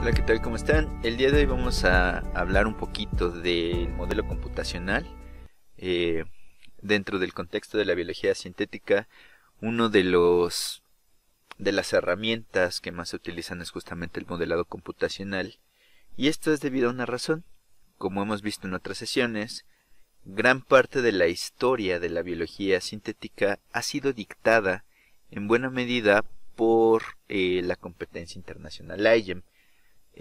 Hola, ¿qué tal? ¿Cómo están? El día de hoy vamos a hablar un poquito del modelo computacional. Eh, dentro del contexto de la biología sintética, uno de los de las herramientas que más se utilizan es justamente el modelado computacional. Y esto es debido a una razón. Como hemos visto en otras sesiones, gran parte de la historia de la biología sintética ha sido dictada en buena medida por eh, la competencia internacional IGEM,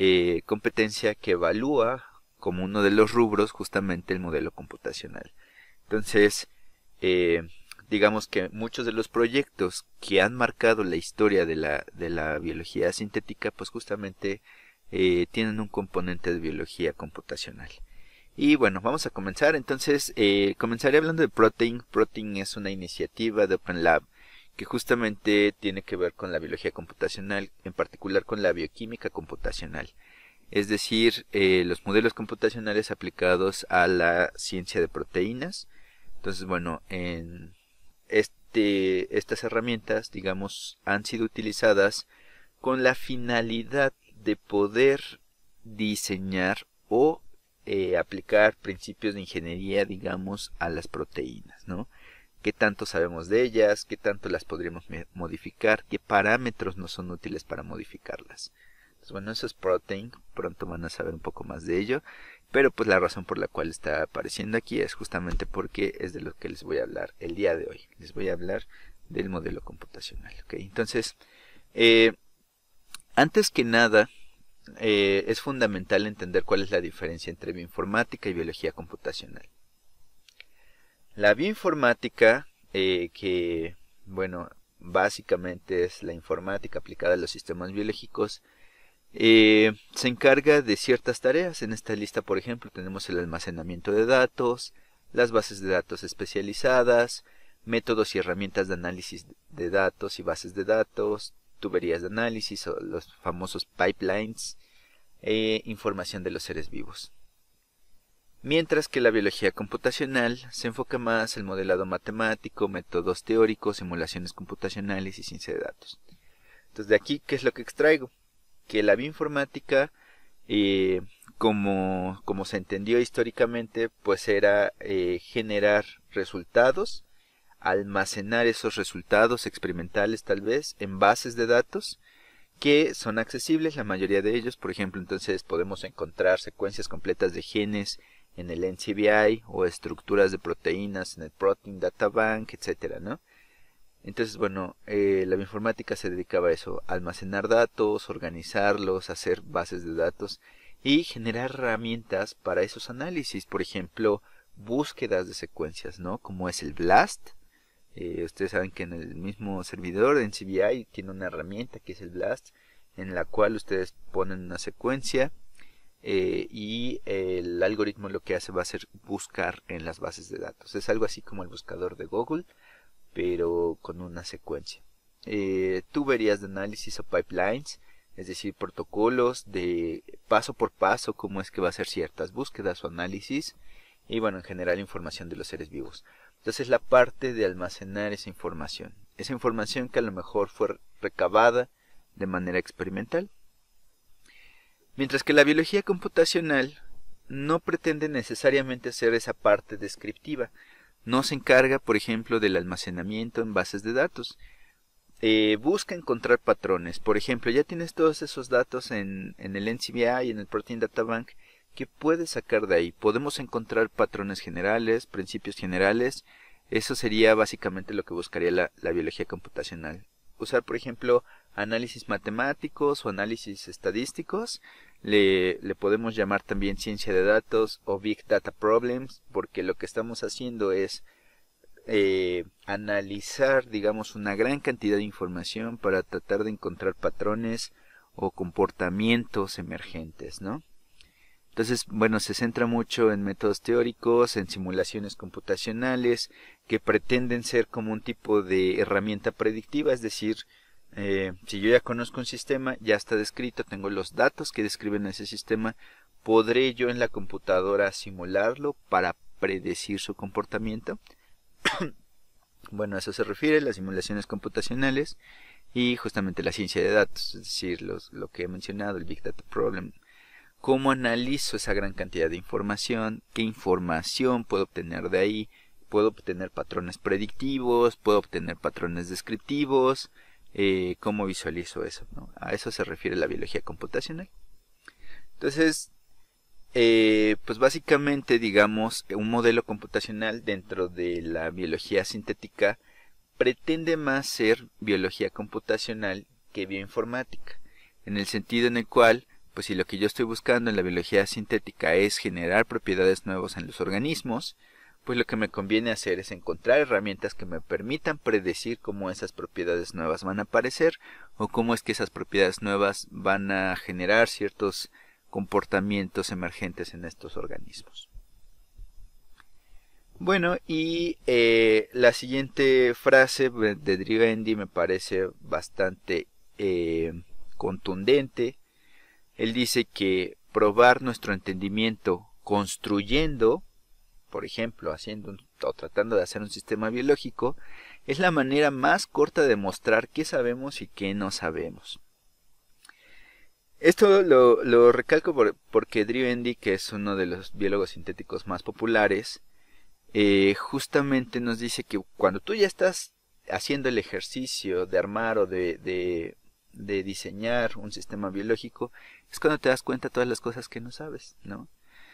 eh, competencia que evalúa como uno de los rubros justamente el modelo computacional. Entonces, eh, digamos que muchos de los proyectos que han marcado la historia de la, de la biología sintética, pues justamente eh, tienen un componente de biología computacional. Y bueno, vamos a comenzar. Entonces, comenzaré hablando de Protein. Protein es una iniciativa de Open Lab que justamente tiene que ver con la biología computacional, en particular con la bioquímica computacional. Es decir, eh, los modelos computacionales aplicados a la ciencia de proteínas. Entonces, bueno, en este, estas herramientas, digamos, han sido utilizadas con la finalidad de poder diseñar o eh, aplicar principios de ingeniería, digamos, a las proteínas, ¿no? ¿Qué tanto sabemos de ellas? ¿Qué tanto las podríamos modificar? ¿Qué parámetros no son útiles para modificarlas? Entonces, bueno, eso es Protein, pronto van a saber un poco más de ello, pero pues la razón por la cual está apareciendo aquí es justamente porque es de lo que les voy a hablar el día de hoy. Les voy a hablar del modelo computacional. Entonces, eh, antes que nada, eh, es fundamental entender cuál es la diferencia entre bioinformática y biología computacional. La bioinformática, eh, que, bueno, básicamente es la informática aplicada a los sistemas biológicos, eh, se encarga de ciertas tareas. En esta lista, por ejemplo, tenemos el almacenamiento de datos, las bases de datos especializadas, métodos y herramientas de análisis de datos y bases de datos, tuberías de análisis o los famosos pipelines, e información de los seres vivos. Mientras que la biología computacional se enfoca más en modelado matemático, métodos teóricos, simulaciones computacionales y ciencia de datos. Entonces de aquí, ¿qué es lo que extraigo? Que la bioinformática, eh, como, como se entendió históricamente, pues era eh, generar resultados, almacenar esos resultados experimentales tal vez en bases de datos que son accesibles, la mayoría de ellos, por ejemplo, entonces podemos encontrar secuencias completas de genes en el NCBI o estructuras de proteínas en el Protein Data Bank, etcétera, ¿no? Entonces, bueno, eh, la bioinformática se dedicaba a eso, almacenar datos, organizarlos, hacer bases de datos y generar herramientas para esos análisis, por ejemplo, búsquedas de secuencias, ¿no? Como es el BLAST. Eh, ustedes saben que en el mismo servidor de NCBI tiene una herramienta que es el BLAST, en la cual ustedes ponen una secuencia eh, y el algoritmo lo que hace va a ser buscar en las bases de datos. Es algo así como el buscador de Google, pero con una secuencia. Eh, tuberías de análisis o pipelines, es decir, protocolos de paso por paso cómo es que va a hacer ciertas búsquedas o análisis y bueno, en general información de los seres vivos. Entonces la parte de almacenar esa información, esa información que a lo mejor fue recabada de manera experimental Mientras que la biología computacional no pretende necesariamente ser esa parte descriptiva. No se encarga, por ejemplo, del almacenamiento en bases de datos. Eh, busca encontrar patrones. Por ejemplo, ya tienes todos esos datos en, en el NCBI y en el Protein Data Bank que puedes sacar de ahí. Podemos encontrar patrones generales, principios generales. Eso sería básicamente lo que buscaría la, la biología computacional. Usar, por ejemplo, análisis matemáticos o análisis estadísticos le, le, podemos llamar también ciencia de datos o Big Data Problems, porque lo que estamos haciendo es eh, analizar, digamos, una gran cantidad de información para tratar de encontrar patrones o comportamientos emergentes, ¿no? Entonces, bueno, se centra mucho en métodos teóricos, en simulaciones computacionales, que pretenden ser como un tipo de herramienta predictiva, es decir, eh, si yo ya conozco un sistema, ya está descrito, tengo los datos que describen ese sistema, ¿podré yo en la computadora simularlo para predecir su comportamiento? bueno, a eso se refiere las simulaciones computacionales. y justamente la ciencia de datos, es decir, lo que he mencionado, el Big Data Problem. ¿Cómo analizo esa gran cantidad de información? ¿Qué información puedo obtener de ahí? ¿Puedo obtener patrones predictivos? ¿Puedo obtener patrones descriptivos? Eh, ¿Cómo visualizo eso? A eso se refiere la biología computacional. Entonces, eh, pues básicamente, digamos, un modelo computacional dentro de la biología sintética pretende más ser biología computacional que bioinformática, en el sentido en el cual, pues si lo que yo estoy buscando en la biología sintética es generar propiedades nuevas en los organismos, pues lo que me conviene hacer es encontrar herramientas que me permitan predecir cómo esas propiedades nuevas van a aparecer o cómo es que esas propiedades nuevas van a generar ciertos comportamientos emergentes en estos organismos. Bueno, y eh, la siguiente frase de Drivendi me parece bastante eh, contundente. Él dice que probar nuestro entendimiento construyendo, por ejemplo, haciendo o tratando de hacer un sistema biológico, es la manera más corta de mostrar qué sabemos y qué no sabemos. Esto lo, recalco porque Drivendi, que es uno de los biólogos sintéticos más populares, eh, justamente nos dice que cuando tú ya estás haciendo el ejercicio de armar o de, de, diseñar un sistema biológico, es cuando te das cuenta de todas las cosas que no sabes, ¿no?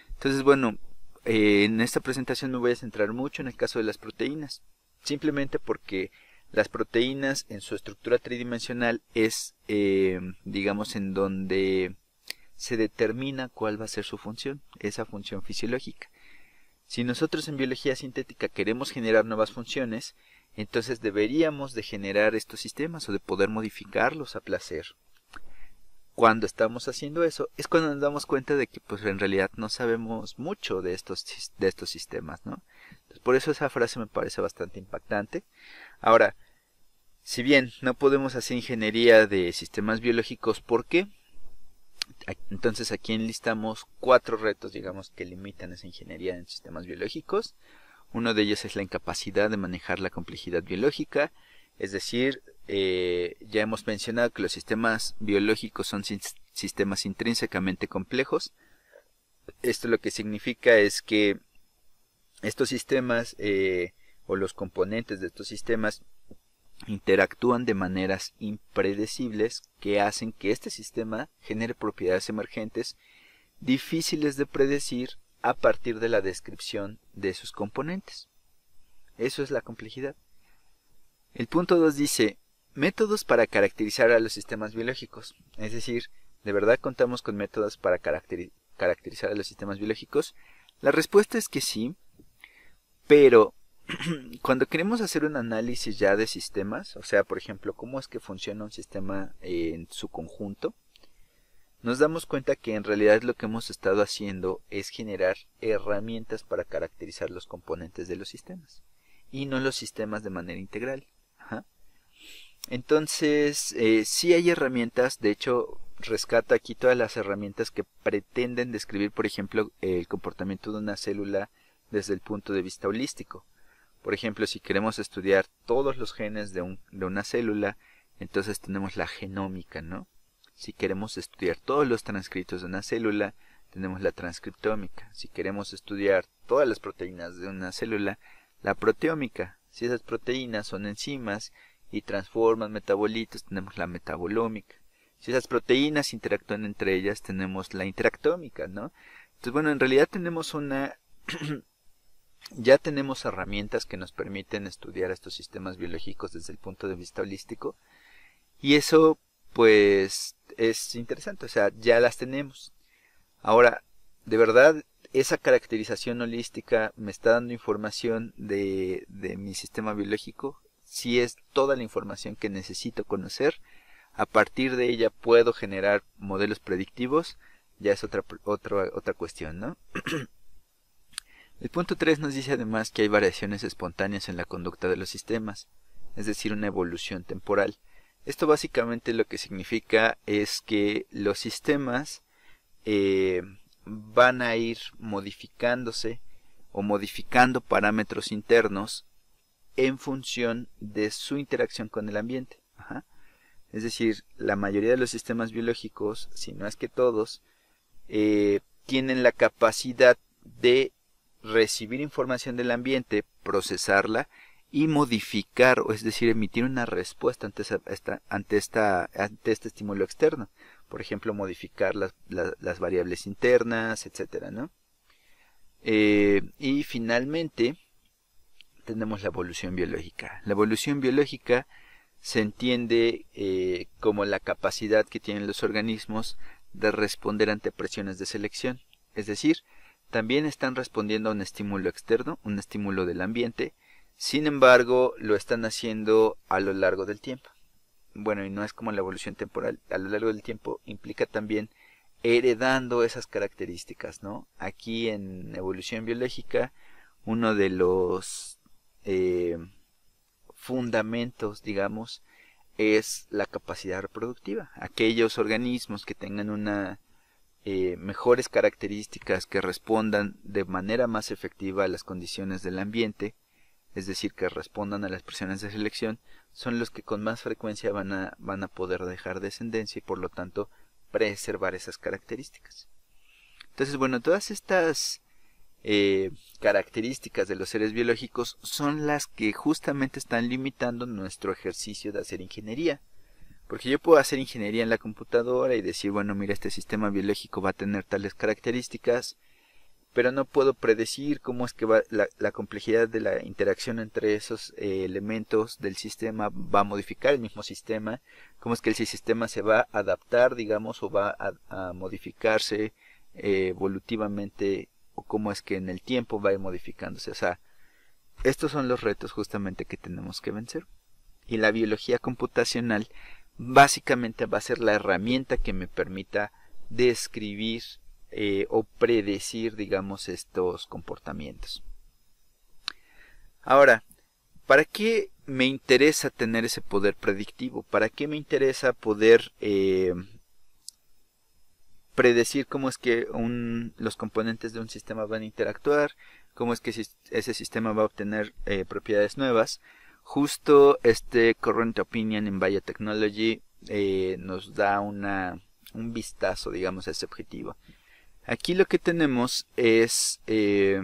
Entonces, bueno, eh, en esta presentación me voy a centrar mucho en el caso de las proteínas, simplemente porque las proteínas en su estructura tridimensional es, eh, digamos, en donde se determina cuál va a ser su función, esa función fisiológica. Si nosotros en biología sintética queremos generar nuevas funciones, entonces deberíamos de generar estos sistemas o de poder modificarlos a placer. Cuando estamos haciendo eso es cuando nos damos cuenta de que pues en realidad no sabemos mucho de estos, de estos sistemas, ¿no? por eso esa frase me parece bastante impactante. Ahora, si bien no podemos hacer ingeniería de sistemas biológicos, ¿por qué? Entonces aquí enlistamos cuatro retos, digamos, que limitan esa ingeniería en sistemas biológicos. Uno de ellos es la incapacidad de manejar la complejidad biológica, es decir, eh, ya hemos mencionado que los sistemas biológicos son sistemas intrínsecamente complejos. Esto lo que significa es que estos sistemas eh, o los componentes de estos sistemas interactúan de maneras impredecibles que hacen que este sistema genere propiedades emergentes difíciles de predecir a partir de la descripción de sus componentes. Eso es la complejidad. El punto 2 dice, métodos para caracterizar a los sistemas biológicos. Es decir, ¿de verdad contamos con métodos para caracterizar a los sistemas biológicos? La respuesta es que sí, pero cuando queremos hacer un análisis ya de sistemas, o sea, por ejemplo, cómo es que funciona un sistema en su conjunto, nos damos cuenta que en realidad lo que hemos estado haciendo es generar herramientas para caracterizar los componentes de los sistemas y no los sistemas de manera integral. Entonces, eh, sí hay herramientas, de hecho, rescata aquí todas las herramientas que pretenden describir, por ejemplo, el comportamiento de una célula desde el punto de vista holístico. Por ejemplo, si queremos estudiar todos los genes de, de una célula, entonces tenemos la genómica, ¿no? Si queremos estudiar todos los transcritos de una célula, tenemos la transcriptómica. Si queremos estudiar todas las proteínas de una célula, la proteómica. Si esas proteínas son enzimas y transforman metabolitos, tenemos la metabolómica. Si esas proteínas interactúan entre ellas, tenemos la interactómica, ¿no? Entonces, bueno, en realidad tenemos una ya tenemos herramientas que nos permiten estudiar estos sistemas biológicos desde el punto de vista holístico y eso pues es interesante, o sea, ya las tenemos. Ahora, de verdad, esa caracterización holística me está dando información de, de mi sistema biológico, si es toda la información que necesito conocer, a partir de ella puedo generar modelos predictivos, ya es otra, otra, otra cuestión, ¿no? El punto 3 nos dice además que hay variaciones espontáneas en la conducta de los sistemas, es decir, una evolución temporal. Esto básicamente lo que significa es que los sistemas eh, van a ir modificándose o modificando parámetros internos en función de su interacción con el ambiente. Es decir, la mayoría de los sistemas biológicos, si no es que todos, eh, tienen la capacidad de recibir información del ambiente, procesarla y modificar, o es decir, emitir una respuesta ante, esta, ante, esta, ante este estímulo externo. Por ejemplo, modificar las, variables internas, etcétera, ¿no? Eh, y finalmente, tenemos la evolución biológica. La evolución biológica se entiende eh, como la capacidad que tienen los organismos de responder ante presiones de selección. Es decir, también están respondiendo a un estímulo externo, un estímulo del ambiente, sin embargo lo están haciendo a lo largo del tiempo. Bueno, y no es como la evolución temporal, a lo largo del tiempo implica también heredando esas características, ¿no? Aquí en evolución biológica, uno de los eh, fundamentos, digamos, es la capacidad reproductiva. Aquellos organismos que tengan una eh, mejores características que respondan de manera más efectiva a las condiciones del ambiente, es decir, que respondan a las presiones de selección, son los que con más frecuencia van a, van a poder dejar descendencia y por lo tanto preservar esas características. Entonces, bueno, todas estas eh, características de los seres biológicos son las que justamente están limitando nuestro ejercicio de hacer ingeniería. Porque yo puedo hacer ingeniería en la computadora y decir, bueno, mira, este sistema biológico va a tener tales características, pero no puedo predecir cómo es que va la, complejidad de la interacción entre esos eh, elementos del sistema va a modificar el mismo sistema, cómo es que el sistema se va a adaptar, digamos, o va a, modificarse eh, evolutivamente, o cómo es que en el tiempo va a ir modificándose. O sea, estos son los retos justamente que tenemos que vencer. Y la biología computacional básicamente va a ser la herramienta que me permita describir eh, o predecir, digamos, estos comportamientos. Ahora, ¿para qué me interesa tener ese poder predictivo? ¿Para qué me interesa poder eh, predecir cómo es que los componentes de un sistema van a interactuar? ¿Cómo es que ese sistema va a obtener eh, propiedades nuevas? Justo este Current Opinion en Biotechnology eh, nos da una, un vistazo, digamos, a ese objetivo. Aquí lo que tenemos es, eh,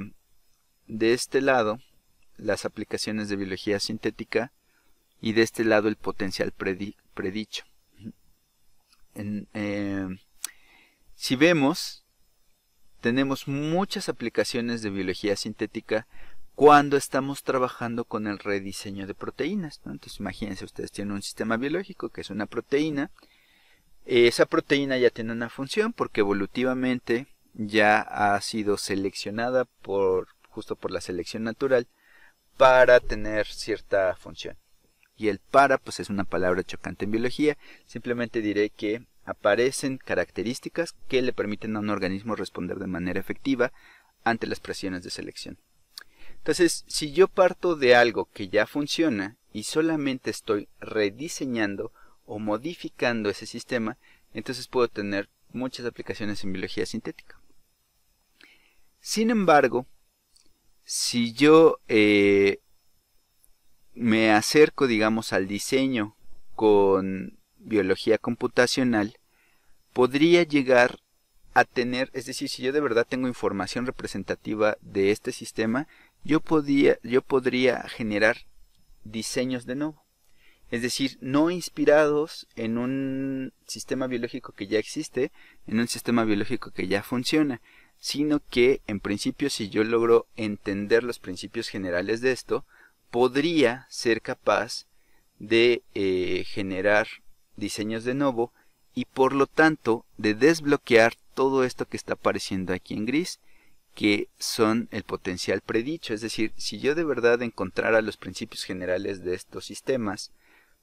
de este lado, las aplicaciones de biología sintética y de este lado el potencial predicho. Si vemos, tenemos muchas aplicaciones de biología sintética cuando estamos trabajando con el rediseño de proteínas. Entonces imagínense, ustedes tienen un sistema biológico que es una proteína. Esa proteína ya tiene una función porque evolutivamente ya ha sido seleccionada por justo por la selección natural para tener cierta función. Y el para pues es una palabra chocante en biología. Simplemente diré que aparecen características que le permiten a un organismo responder de manera efectiva ante las presiones de selección. Entonces, si yo parto de algo que ya funciona y solamente estoy rediseñando o modificando ese sistema, entonces puedo tener muchas aplicaciones en biología sintética. Sin embargo, si yo eh, me acerco, digamos, al diseño con biología computacional, podría llegar a tener, es decir, si yo de verdad tengo información representativa de este sistema, yo, podía, yo podría generar diseños de nuevo. Es decir, no inspirados en un sistema biológico que ya existe, en un sistema biológico que ya funciona, sino que en principio si yo logro entender los principios generales de esto, podría ser capaz de eh, generar diseños de nuevo y por lo tanto de desbloquear todo esto que está apareciendo aquí en gris que son el potencial predicho. Es decir, si yo de verdad encontrara los principios generales de estos sistemas,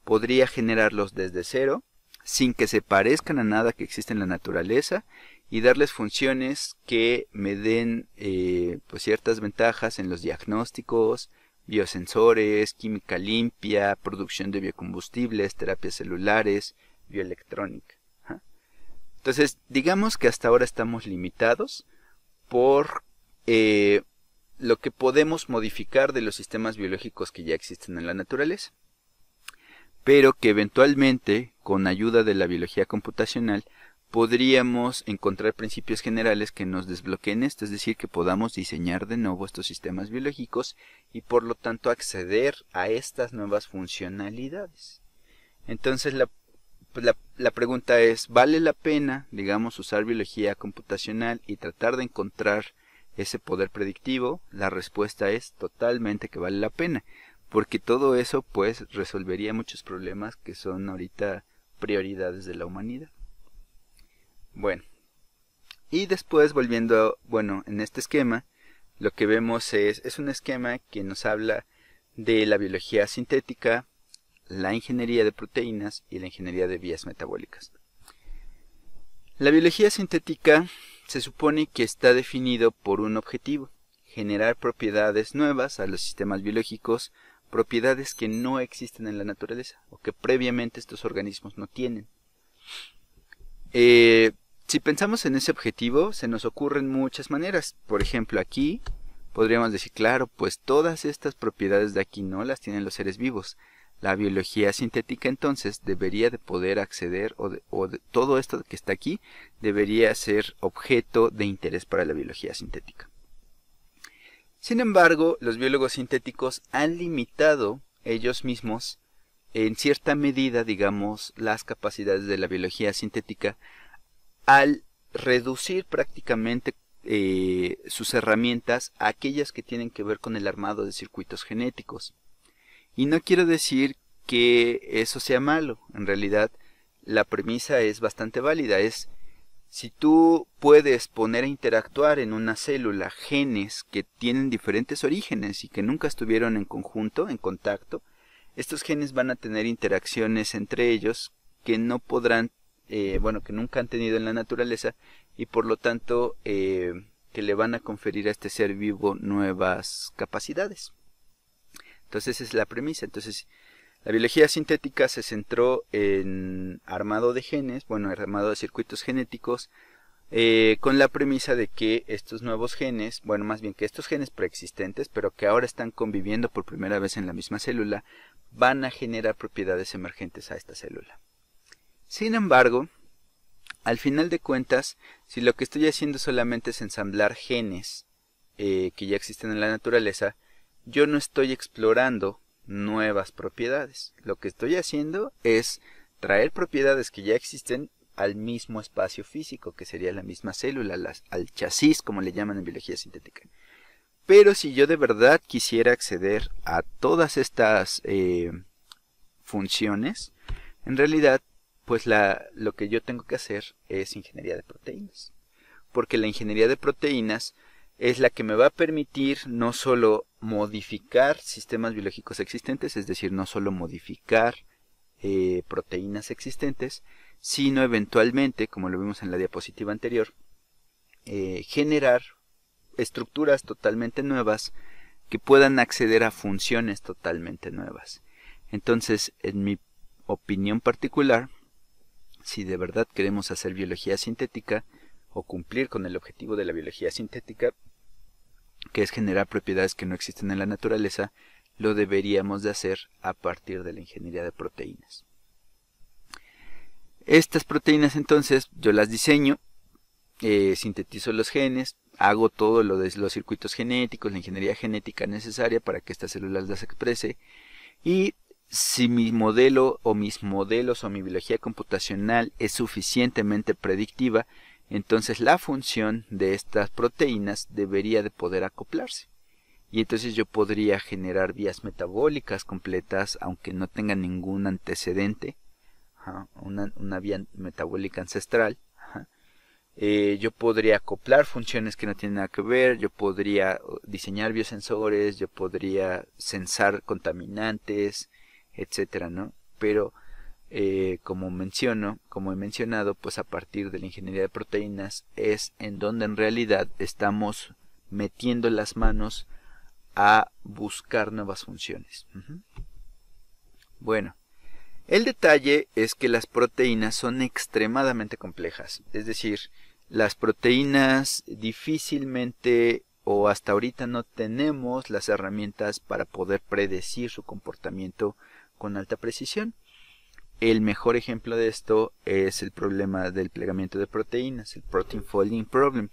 podría generarlos desde cero, sin que se parezcan a nada que existe en la naturaleza, y darles funciones que me den eh, pues ciertas ventajas en los diagnósticos, biosensores, química limpia, producción de biocombustibles, terapias celulares, bioelectrónica. Entonces, digamos que hasta ahora estamos limitados por eh, lo que podemos modificar de los sistemas biológicos que ya existen en la naturaleza. pero que eventualmente, con ayuda de la biología computacional, podríamos encontrar principios generales que nos desbloqueen esto, es decir, que podamos diseñar de nuevo estos sistemas biológicos y por lo tanto acceder a estas nuevas funcionalidades. Entonces la, pues la, pregunta es, ¿vale la pena, digamos, usar biología computacional y tratar de encontrar ese poder predictivo? La respuesta es totalmente que vale la pena, porque todo eso pues resolvería muchos problemas que son ahorita prioridades de la humanidad. Bueno, y después volviendo, bueno, en este esquema, lo que vemos es, es un esquema que nos habla de la biología sintética, la ingeniería de proteínas y la ingeniería de vías metabólicas. La biología sintética se supone que está definido por un objetivo, generar propiedades nuevas a los sistemas biológicos, propiedades que no existen en la naturaleza o que previamente estos organismos no tienen. Eh, si pensamos en ese objetivo, se nos ocurren muchas maneras. Por ejemplo, aquí podríamos decir, claro, pues todas estas propiedades de aquí no las tienen los seres vivos. La biología sintética entonces debería de poder acceder o, todo esto que está aquí debería ser objeto de interés para la biología sintética. Sin embargo, los biólogos sintéticos han limitado ellos mismos en cierta medida, digamos, las capacidades de la biología sintética al reducir prácticamente eh, sus herramientas a aquellas que tienen que ver con el armado de circuitos genéticos. Y no quiero decir que eso sea malo, en realidad la premisa es bastante válida, es si tú puedes poner a interactuar en una célula genes que tienen diferentes orígenes y que nunca estuvieron en conjunto, en contacto, estos genes van a tener interacciones entre ellos que no podrán eh, bueno, que nunca han tenido en la naturaleza y por lo tanto eh, que le van a conferir a este ser vivo nuevas capacidades. Entonces es la premisa. Entonces la biología sintética se centró en armado de genes, bueno, armado de circuitos genéticos, eh, con la premisa de que estos nuevos genes, bueno, más bien que estos genes preexistentes, pero que ahora están conviviendo por primera vez en la misma célula, van a generar propiedades emergentes a esta célula. Sin embargo, al final de cuentas, si lo que estoy haciendo solamente es ensamblar genes eh, que ya existen en la naturaleza, yo no estoy explorando nuevas propiedades. Lo que estoy haciendo es traer propiedades que ya existen al mismo espacio físico, que sería la misma célula, al chasis, como le llaman en biología sintética. Pero si yo de verdad quisiera acceder a todas estas eh, funciones, en realidad pues la, lo que yo tengo que hacer es ingeniería de proteínas. Porque la ingeniería de proteínas es la que me va a permitir no solo modificar sistemas biológicos existentes, es decir, no solo modificar eh, proteínas existentes, sino eventualmente, como lo vimos en la diapositiva anterior, eh, generar estructuras totalmente nuevas que puedan acceder a funciones totalmente nuevas. Entonces, en mi opinión particular, si de verdad queremos hacer biología sintética o cumplir con el objetivo de la biología sintética, que es generar propiedades que no existen en la naturaleza, lo deberíamos de hacer a partir de la ingeniería de proteínas. Estas proteínas entonces yo las diseño, eh, sintetizo los genes, hago todo lo de los circuitos genéticos, la ingeniería genética necesaria para que estas células las exprese y si mi modelo o mis modelos o mi biología computacional es suficientemente predictiva, entonces la función de estas proteínas debería de poder acoplarse. Y entonces yo podría generar vías metabólicas completas aunque no tenga ningún antecedente, una, una, vía metabólica ancestral. Eh, yo podría acoplar funciones que no tienen nada que ver, yo podría diseñar biosensores, yo podría censar contaminantes, etcétera, ¿no? Pero eh, como menciono, como he mencionado, pues a partir de la ingeniería de proteínas es en donde en realidad estamos metiendo las manos a buscar nuevas funciones. Bueno, el detalle es que las proteínas son extremadamente complejas, es decir, las proteínas difícilmente o hasta ahorita no tenemos las herramientas para poder predecir su comportamiento con alta precisión. El mejor ejemplo de esto es el problema del plegamiento de proteínas, el Protein Folding Problem,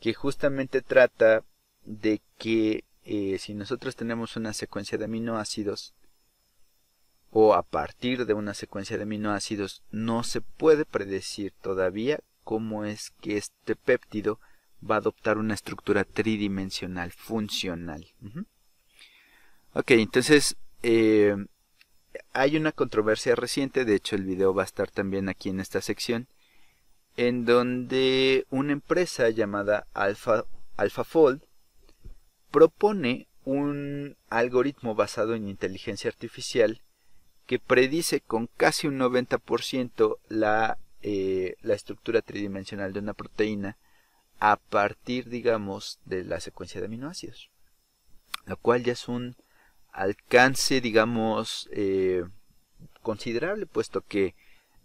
que justamente trata de que eh, si nosotros tenemos una secuencia de aminoácidos o a partir de una secuencia de aminoácidos no se puede predecir todavía cómo es que este péptido va a adoptar una estructura tridimensional funcional. Ok, entonces eh, hay una controversia reciente, de hecho el video va a estar también aquí en esta sección, en donde una empresa llamada Alpha, AlphaFold propone un algoritmo basado en inteligencia artificial que predice con casi un 90% la, eh, la estructura tridimensional de una proteína a partir, digamos, de la secuencia de aminoácidos. Lo cual ya es un alcance, digamos, eh, considerable, puesto que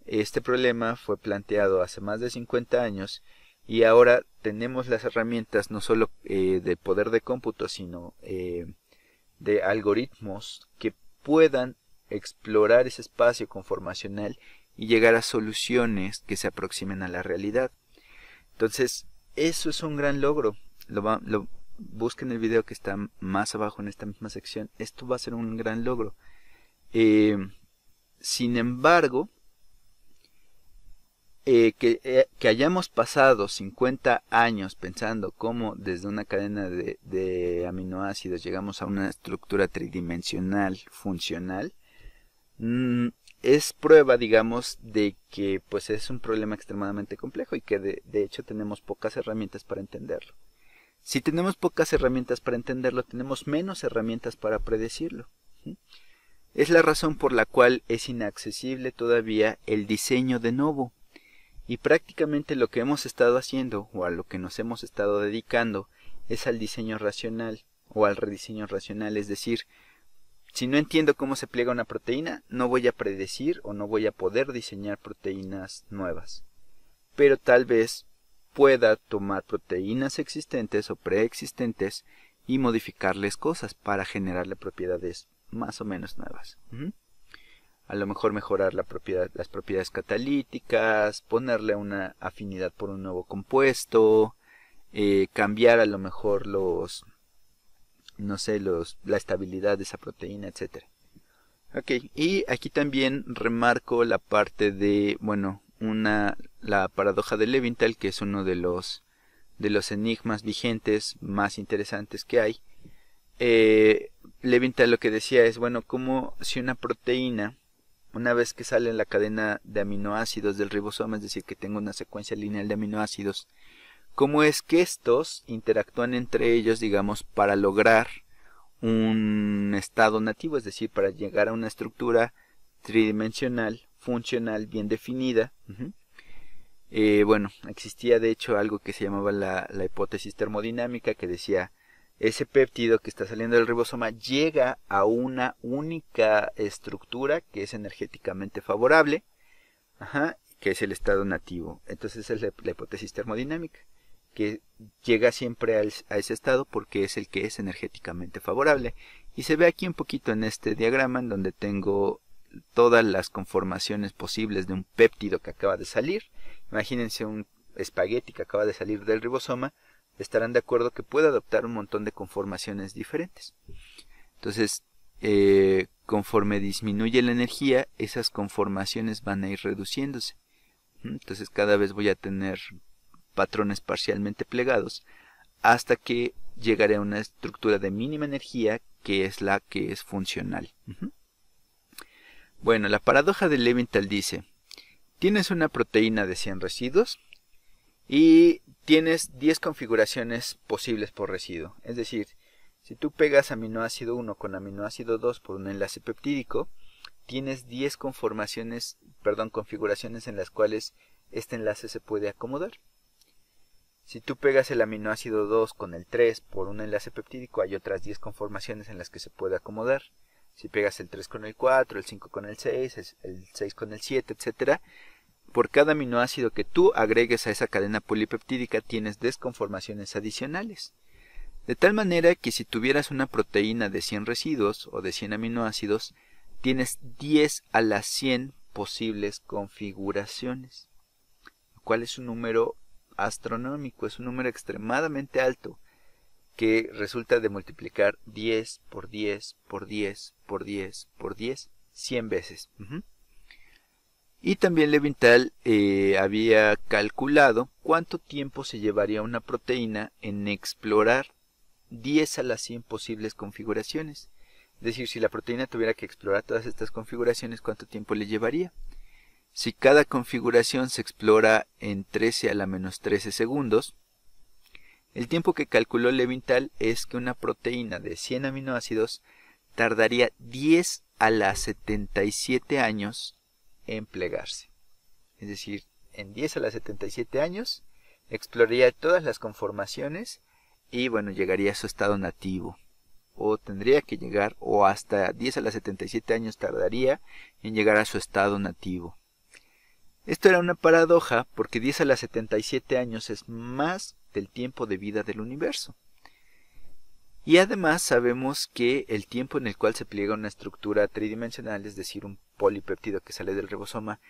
este problema fue planteado hace más de 50 años y ahora tenemos las herramientas no solo eh, de poder de cómputo, sino eh, de algoritmos que puedan explorar ese espacio conformacional y llegar a soluciones que se aproximen a la realidad. Entonces, eso es un gran logro. Lo, lo, busquen el video que está más abajo en esta misma sección. Esto va a ser un gran logro. Eh, sin embargo, eh, que, eh, que, hayamos pasado 50 años pensando cómo desde una cadena de, aminoácidos llegamos a una estructura tridimensional funcional, mm, es prueba, digamos, de que pues es un problema extremadamente complejo y que de hecho tenemos pocas herramientas para entenderlo. Si tenemos pocas herramientas para entenderlo, tenemos menos herramientas para predecirlo. Es la razón por la cual es inaccesible todavía el diseño de nuevo. Y prácticamente lo que hemos estado haciendo, o a lo que nos hemos estado dedicando, es al diseño racional, o al rediseño racional, es decir, si no entiendo cómo se pliega una proteína, no voy a predecir o no voy a poder diseñar proteínas nuevas. Pero tal vez pueda tomar proteínas existentes o preexistentes y modificarles cosas para generarle propiedades más o menos nuevas. A lo mejor mejorar las propiedades catalíticas, ponerle una afinidad por un nuevo compuesto, eh, cambiar a lo mejor los, no sé, los, la estabilidad de esa proteína, etcétera. Ok, y aquí también remarco la parte de, bueno, una la paradoja de Levinthal, que es uno de los de los enigmas vigentes más interesantes que hay. Eh, Levinthal lo que decía es, bueno, como si una proteína, una vez que sale en la cadena de aminoácidos del ribosoma, es decir, que tengo una secuencia lineal de aminoácidos, cómo es que estos interactúan entre ellos, digamos, para lograr un estado nativo, es decir, para llegar a una estructura tridimensional funcional bien definida. eh, bueno, existía de hecho algo que se llamaba la, la, hipótesis termodinámica que decía ese péptido que está saliendo del ribosoma llega a una única estructura que es energéticamente favorable, ajá, que es el estado nativo. Entonces es la, la hipótesis termodinámica que llega siempre al, a ese estado porque es el que es energéticamente favorable. Y se ve aquí un poquito en este diagrama en donde tengo todas las conformaciones posibles de un péptido que acaba de salir. Imagínense un espagueti que acaba de salir del ribosoma, estarán de acuerdo que puede adoptar un montón de conformaciones diferentes. Entonces, eh, conforme disminuye la energía, esas conformaciones van a ir reduciéndose. Entonces cada vez voy a tener patrones parcialmente plegados hasta que llegaré a una estructura de mínima energía que es la que es funcional. Bueno, la paradoja de Levinthal dice, tienes una proteína de 100 residuos y tienes 10 configuraciones posibles por residuo. Es decir, si tú pegas aminoácido 1 con aminoácido 2 por un enlace peptídico, tienes 10 conformaciones, perdón, configuraciones en las cuales este enlace se puede acomodar. Si tú pegas el aminoácido 2 con el 3 por un enlace peptídico, hay otras 10 conformaciones en las que se puede acomodar si pegas el 3 con el 4, el 5 con el 6, el 6 con el 7, etc., por cada aminoácido que tú agregues a esa cadena polipeptídica tienes desconformaciones adicionales. De tal manera que si tuvieras una proteína de 100 residuos o de 100 aminoácidos, tienes 10 a las 100 posibles configuraciones, lo cual es un número astronómico, es un número extremadamente alto que resulta de multiplicar 10 por 10 por 10 por 10 por 10 100 veces. Y también Levinthal eh, había calculado cuánto tiempo se llevaría una proteína en explorar 10 a las 100 posibles configuraciones. Es decir, si la proteína tuviera que explorar todas estas configuraciones, ¿cuánto tiempo le llevaría? Si cada configuración se explora en 13 a la menos 13 segundos, el tiempo que calculó Levinthal es que una proteína de 100 aminoácidos tardaría 10 a las 77 años en plegarse. Es decir, en 10 a las 77 años exploraría todas las conformaciones y bueno, llegaría a su estado nativo. O tendría que llegar, o hasta 10 a las 77 años tardaría en llegar a su estado nativo. Esto era una paradoja porque 10 a las 77 años es más del tiempo de vida del universo. Y además sabemos que el tiempo en el cual se pliega una estructura tridimensional, es decir, un polipeptido que sale del ribosoma,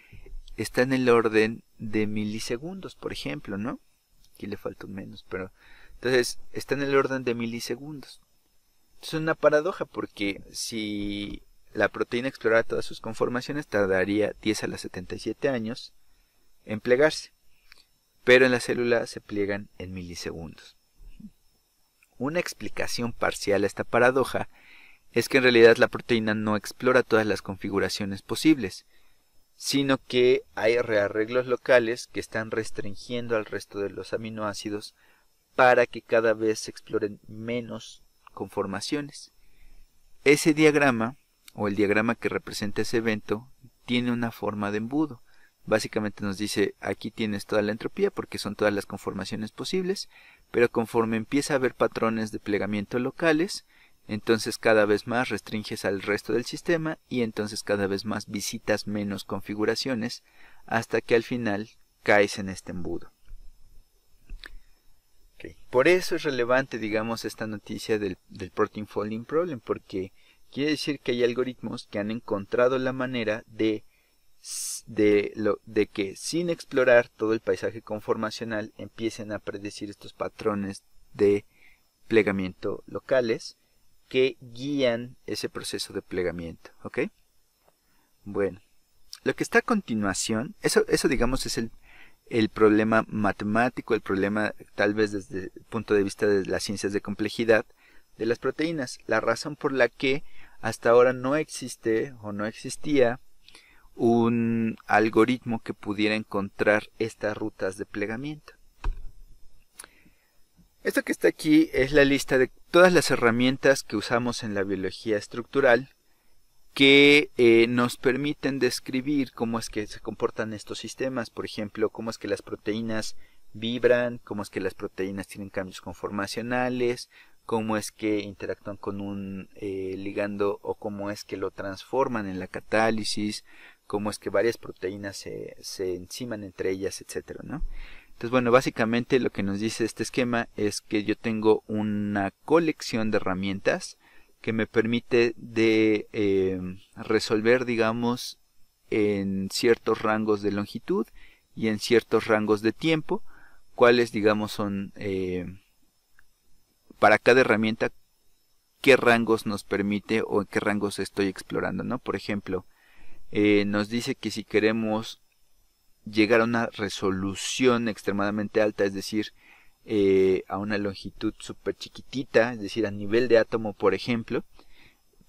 está en el orden de milisegundos, por ejemplo, ¿no? Aquí le falta un menos, pero entonces está en el orden de milisegundos. Es una paradoja porque si la proteína explorara todas sus conformaciones tardaría 10 a las 77 años en plegarse, pero en la célula se pliegan en milisegundos. Una explicación parcial a esta paradoja es que en realidad la proteína no explora todas las configuraciones posibles, sino que hay rearreglos locales que están restringiendo al resto de los aminoácidos para que cada vez se exploren menos conformaciones. Ese diagrama, o el diagrama que representa ese evento, tiene una forma de embudo. Básicamente nos dice aquí tienes toda la entropía porque son todas las conformaciones posibles, pero conforme empieza a haber patrones de plegamiento locales, entonces cada vez más restringes al resto del sistema y entonces cada vez más visitas menos configuraciones hasta que al final caes en este embudo. Por eso es relevante, digamos, esta noticia del, del Protein Folding Problem, porque quiere decir que hay algoritmos que han encontrado la manera de, de, lo, de que sin explorar todo el paisaje conformacional empiecen a predecir estos patrones de plegamiento locales que guían ese proceso de plegamiento. ¿Ok? Bueno, lo que está a continuación, eso, eso digamos es el, el problema matemático, el problema tal vez desde el punto de vista de las ciencias de complejidad de las proteínas. La razón por la que hasta ahora no existe o no existía un algoritmo que pudiera encontrar estas rutas de plegamiento. Esto que está aquí es la lista de todas las herramientas que usamos en la biología estructural que eh, nos permiten describir cómo es que se comportan estos sistemas, por ejemplo, cómo es que las proteínas vibran, cómo es que las proteínas tienen cambios conformacionales, cómo es que interactúan con un eh, ligando o cómo es que lo transforman en la catálisis, cómo es que varias proteínas se, se enciman entre ellas, etcétera, ¿no? Entonces, bueno, básicamente lo que nos dice este esquema es que yo tengo una colección de herramientas que me permite de em, resolver, digamos, en ciertos rangos de longitud y en ciertos rangos de tiempo, cuáles, digamos, son em, para cada herramienta, qué rangos nos permite o en qué rangos estoy explorando, ¿no? Por ejemplo, eh, nos dice que si queremos llegar a una resolución extremadamente alta, es decir, eh, a una longitud súper chiquitita, es decir, a nivel de átomo, por ejemplo,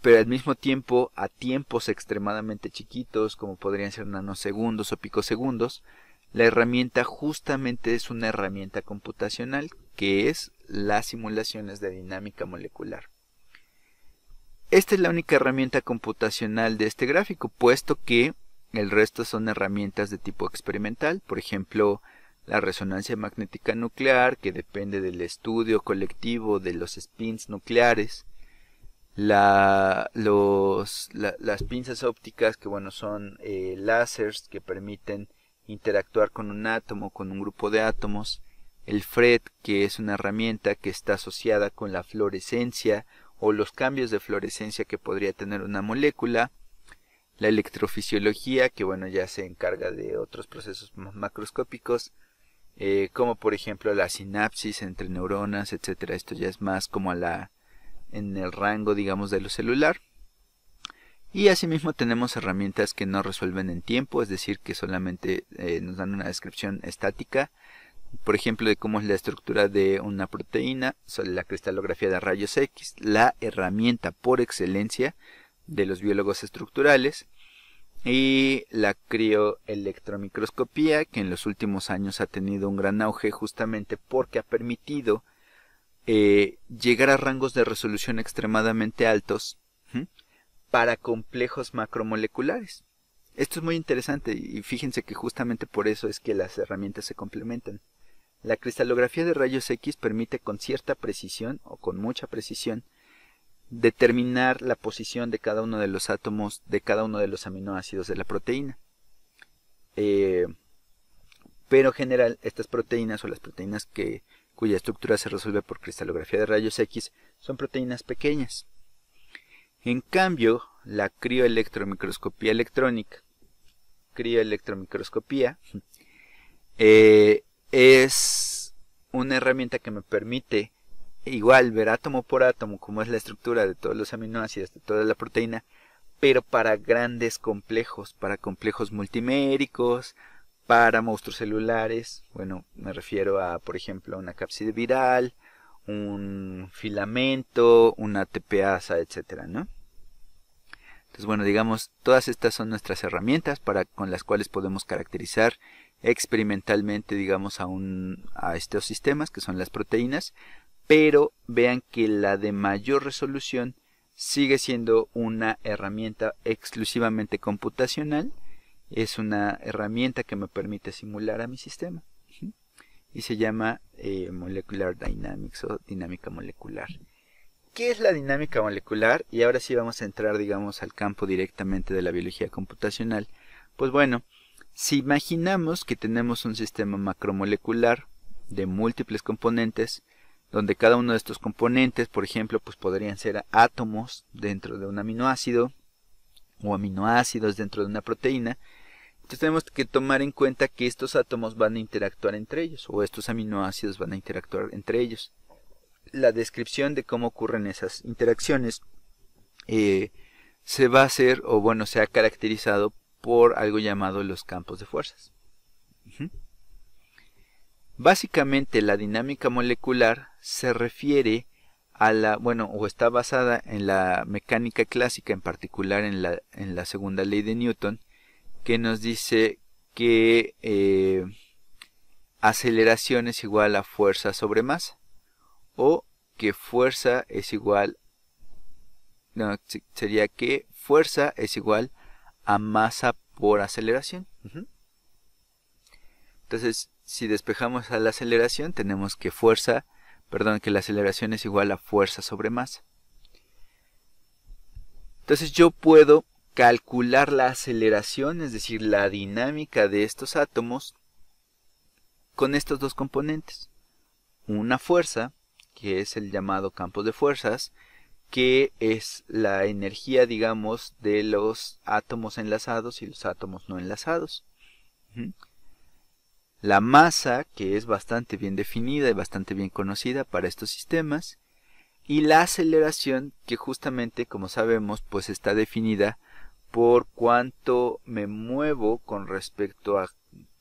pero al mismo tiempo a tiempos extremadamente chiquitos, como podrían ser nanosegundos o picosegundos, la herramienta justamente es una herramienta computacional que es las simulaciones de dinámica molecular. Esta es la única herramienta computacional de este gráfico, puesto que el resto son herramientas de tipo experimental, por ejemplo, la resonancia magnética nuclear, que depende del estudio colectivo de los spins nucleares, las pinzas ópticas, que bueno, son eh, láseres que permiten interactuar con un átomo, con un grupo de átomos, el FRED, que es una herramienta que está asociada con la fluorescencia o los cambios de fluorescencia que podría tener una molécula, la electrofisiología, que bueno, ya se encarga de otros procesos macroscópicos, eh, como por ejemplo la sinapsis entre neuronas, etcétera. Esto ya es más como a la en el rango, digamos, de lo celular. Y asimismo tenemos herramientas que no resuelven en tiempo, es decir, que solamente eh, nos dan una descripción estática, por ejemplo, de cómo es la estructura de una proteína, sobre la cristalografía de rayos X, la herramienta por excelencia de los biólogos estructurales, y la crioelectromicroscopía, que en los últimos años ha tenido un gran auge justamente porque ha permitido eh, llegar a rangos de resolución extremadamente altos para complejos macromoleculares. Esto es muy interesante y fíjense que justamente por eso es que las herramientas se complementan. La cristalografía de rayos X permite con cierta precisión o con mucha precisión determinar la posición de cada uno de los átomos de cada uno de los aminoácidos de la proteína. Eh, pero en general estas proteínas o las proteínas que, cuya estructura se resuelve por cristalografía de rayos X son proteínas pequeñas. En cambio, la crioelectromicroscopía electrónica, crioelectromicroscopía, eh, es una herramienta que me permite igual ver átomo por átomo cómo es la estructura de todos los aminoácidos, de toda la proteína, pero para grandes complejos, para complejos multiméricos, para monstruos celulares, bueno, me refiero a, por ejemplo, una cápside viral, un filamento, una TPasa, etcétera, ¿no? Entonces, bueno, digamos, todas estas son nuestras herramientas para con las cuales podemos caracterizar experimentalmente, digamos, a un a estos sistemas que son las proteínas, pero vean que la de mayor resolución sigue siendo una herramienta exclusivamente computacional, es una herramienta que me permite simular a mi sistema y se llama eh, Molecular Dynamics o dinámica molecular. ¿Qué es la dinámica molecular? Y ahora sí vamos a entrar, digamos, al campo directamente de la biología computacional. Pues bueno, si imaginamos que tenemos un sistema macromolecular de múltiples componentes, donde cada uno de estos componentes, por ejemplo, pues podrían ser átomos dentro de un aminoácido o aminoácidos dentro de una proteína, entonces tenemos que tomar en cuenta que estos átomos van a interactuar entre ellos o estos aminoácidos van a interactuar entre ellos. La descripción de cómo ocurren esas interacciones eh, se va a hacer, o bueno, se ha caracterizado por algo llamado los campos de fuerzas. Básicamente la dinámica molecular se refiere a la, bueno, o está basada en la mecánica clásica, en particular en la, en la segunda ley de Newton, que nos dice que eh, aceleración es igual a fuerza sobre masa o que fuerza es igual no, sería que fuerza es igual a masa por aceleración. Entonces, si despejamos a la aceleración, tenemos que fuerza, perdón, que la aceleración es igual a fuerza sobre masa. Entonces yo puedo calcular la aceleración, es decir, la dinámica de estos átomos con estos dos componentes. Una fuerza que es el llamado campo de fuerzas, que es la energía, digamos, de los átomos enlazados y los átomos no enlazados. La masa, que es bastante bien definida y bastante bien conocida para estos sistemas, y la aceleración, que justamente, como sabemos, pues está definida por cuánto me muevo con respecto a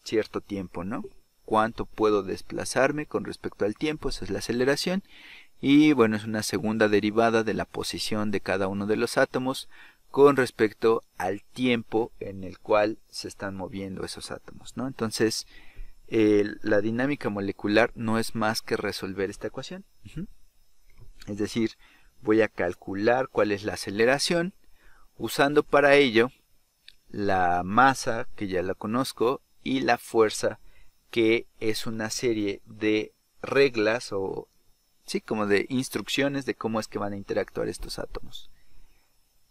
cierto tiempo, ¿no? cuánto puedo desplazarme con respecto al tiempo, esa es la aceleración, y bueno, es una segunda derivada de la posición de cada uno de los átomos con respecto al tiempo en el cual se están moviendo esos átomos, ¿no? Entonces, la dinámica molecular no es más que resolver esta ecuación. Es decir, voy a calcular cuál es la aceleración usando para ello la masa, que ya la conozco, y la fuerza que es una serie de reglas o sí, como de instrucciones de cómo es que van a interactuar estos átomos.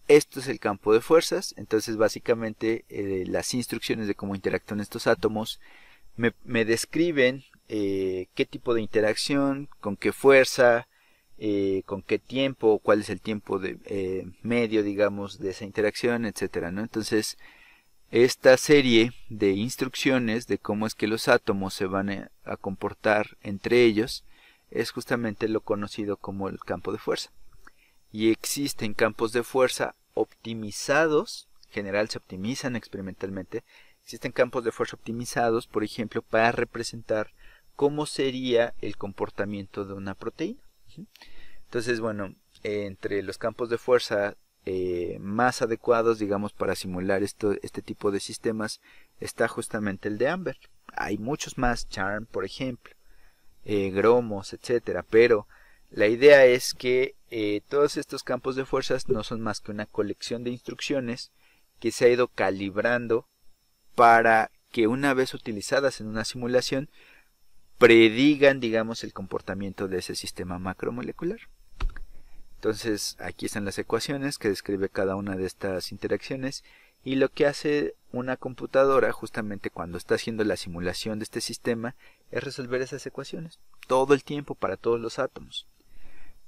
Esto es el campo de fuerzas, entonces básicamente eh, las instrucciones de cómo interactúan estos átomos me, describen eh, qué tipo de interacción, con qué fuerza, eh, con qué tiempo, cuál es el tiempo de, medio, digamos, de esa interacción, etcétera, ¿no? Entonces, esta serie de instrucciones de cómo es que los átomos se van a comportar entre ellos es justamente lo conocido como el campo de fuerza. Y existen campos de fuerza optimizados, en general se optimizan experimentalmente, existen campos de fuerza optimizados, por ejemplo, para representar cómo sería el comportamiento de una proteína. Entonces, bueno, entre los campos de fuerza eh, más adecuados, digamos, para simular esto, este tipo de sistemas está justamente el de Amber. Hay muchos más, Charm, por ejemplo, eh, Gromos, etcétera, pero la idea es que eh, todos estos campos de fuerzas no son más que una colección de instrucciones que se ha ido calibrando para que una vez utilizadas en una simulación predigan, digamos, el comportamiento de ese sistema macromolecular. Entonces, aquí están las ecuaciones que describe cada una de estas interacciones y lo que hace una computadora justamente cuando está haciendo la simulación de este sistema es resolver esas ecuaciones todo el tiempo para todos los átomos.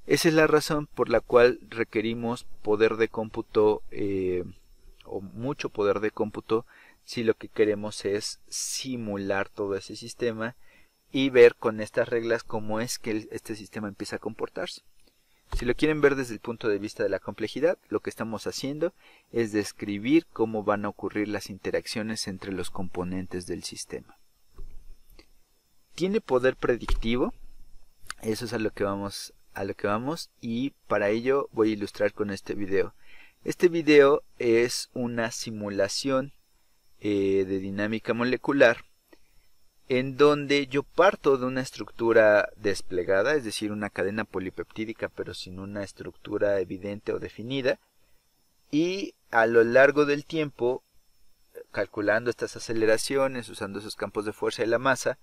Esa es la razón por la cual requerimos poder de cómputo eh, o mucho poder de cómputo si lo que queremos es simular todo ese sistema y ver con estas reglas cómo es que este sistema empieza a comportarse. Si lo quieren ver desde el punto de vista de la complejidad, lo que estamos haciendo es describir cómo van a ocurrir las interacciones entre los componentes del sistema. Tiene poder predictivo, eso es a lo que vamos a lo que vamos y para ello voy a ilustrar con este video. Este video es una simulación eh, de dinámica molecular en donde yo parto de una estructura desplegada, es decir, una cadena polipeptídica pero sin una estructura evidente o definida, y a lo largo del tiempo, calculando estas aceleraciones, usando esos campos de fuerza y la masa,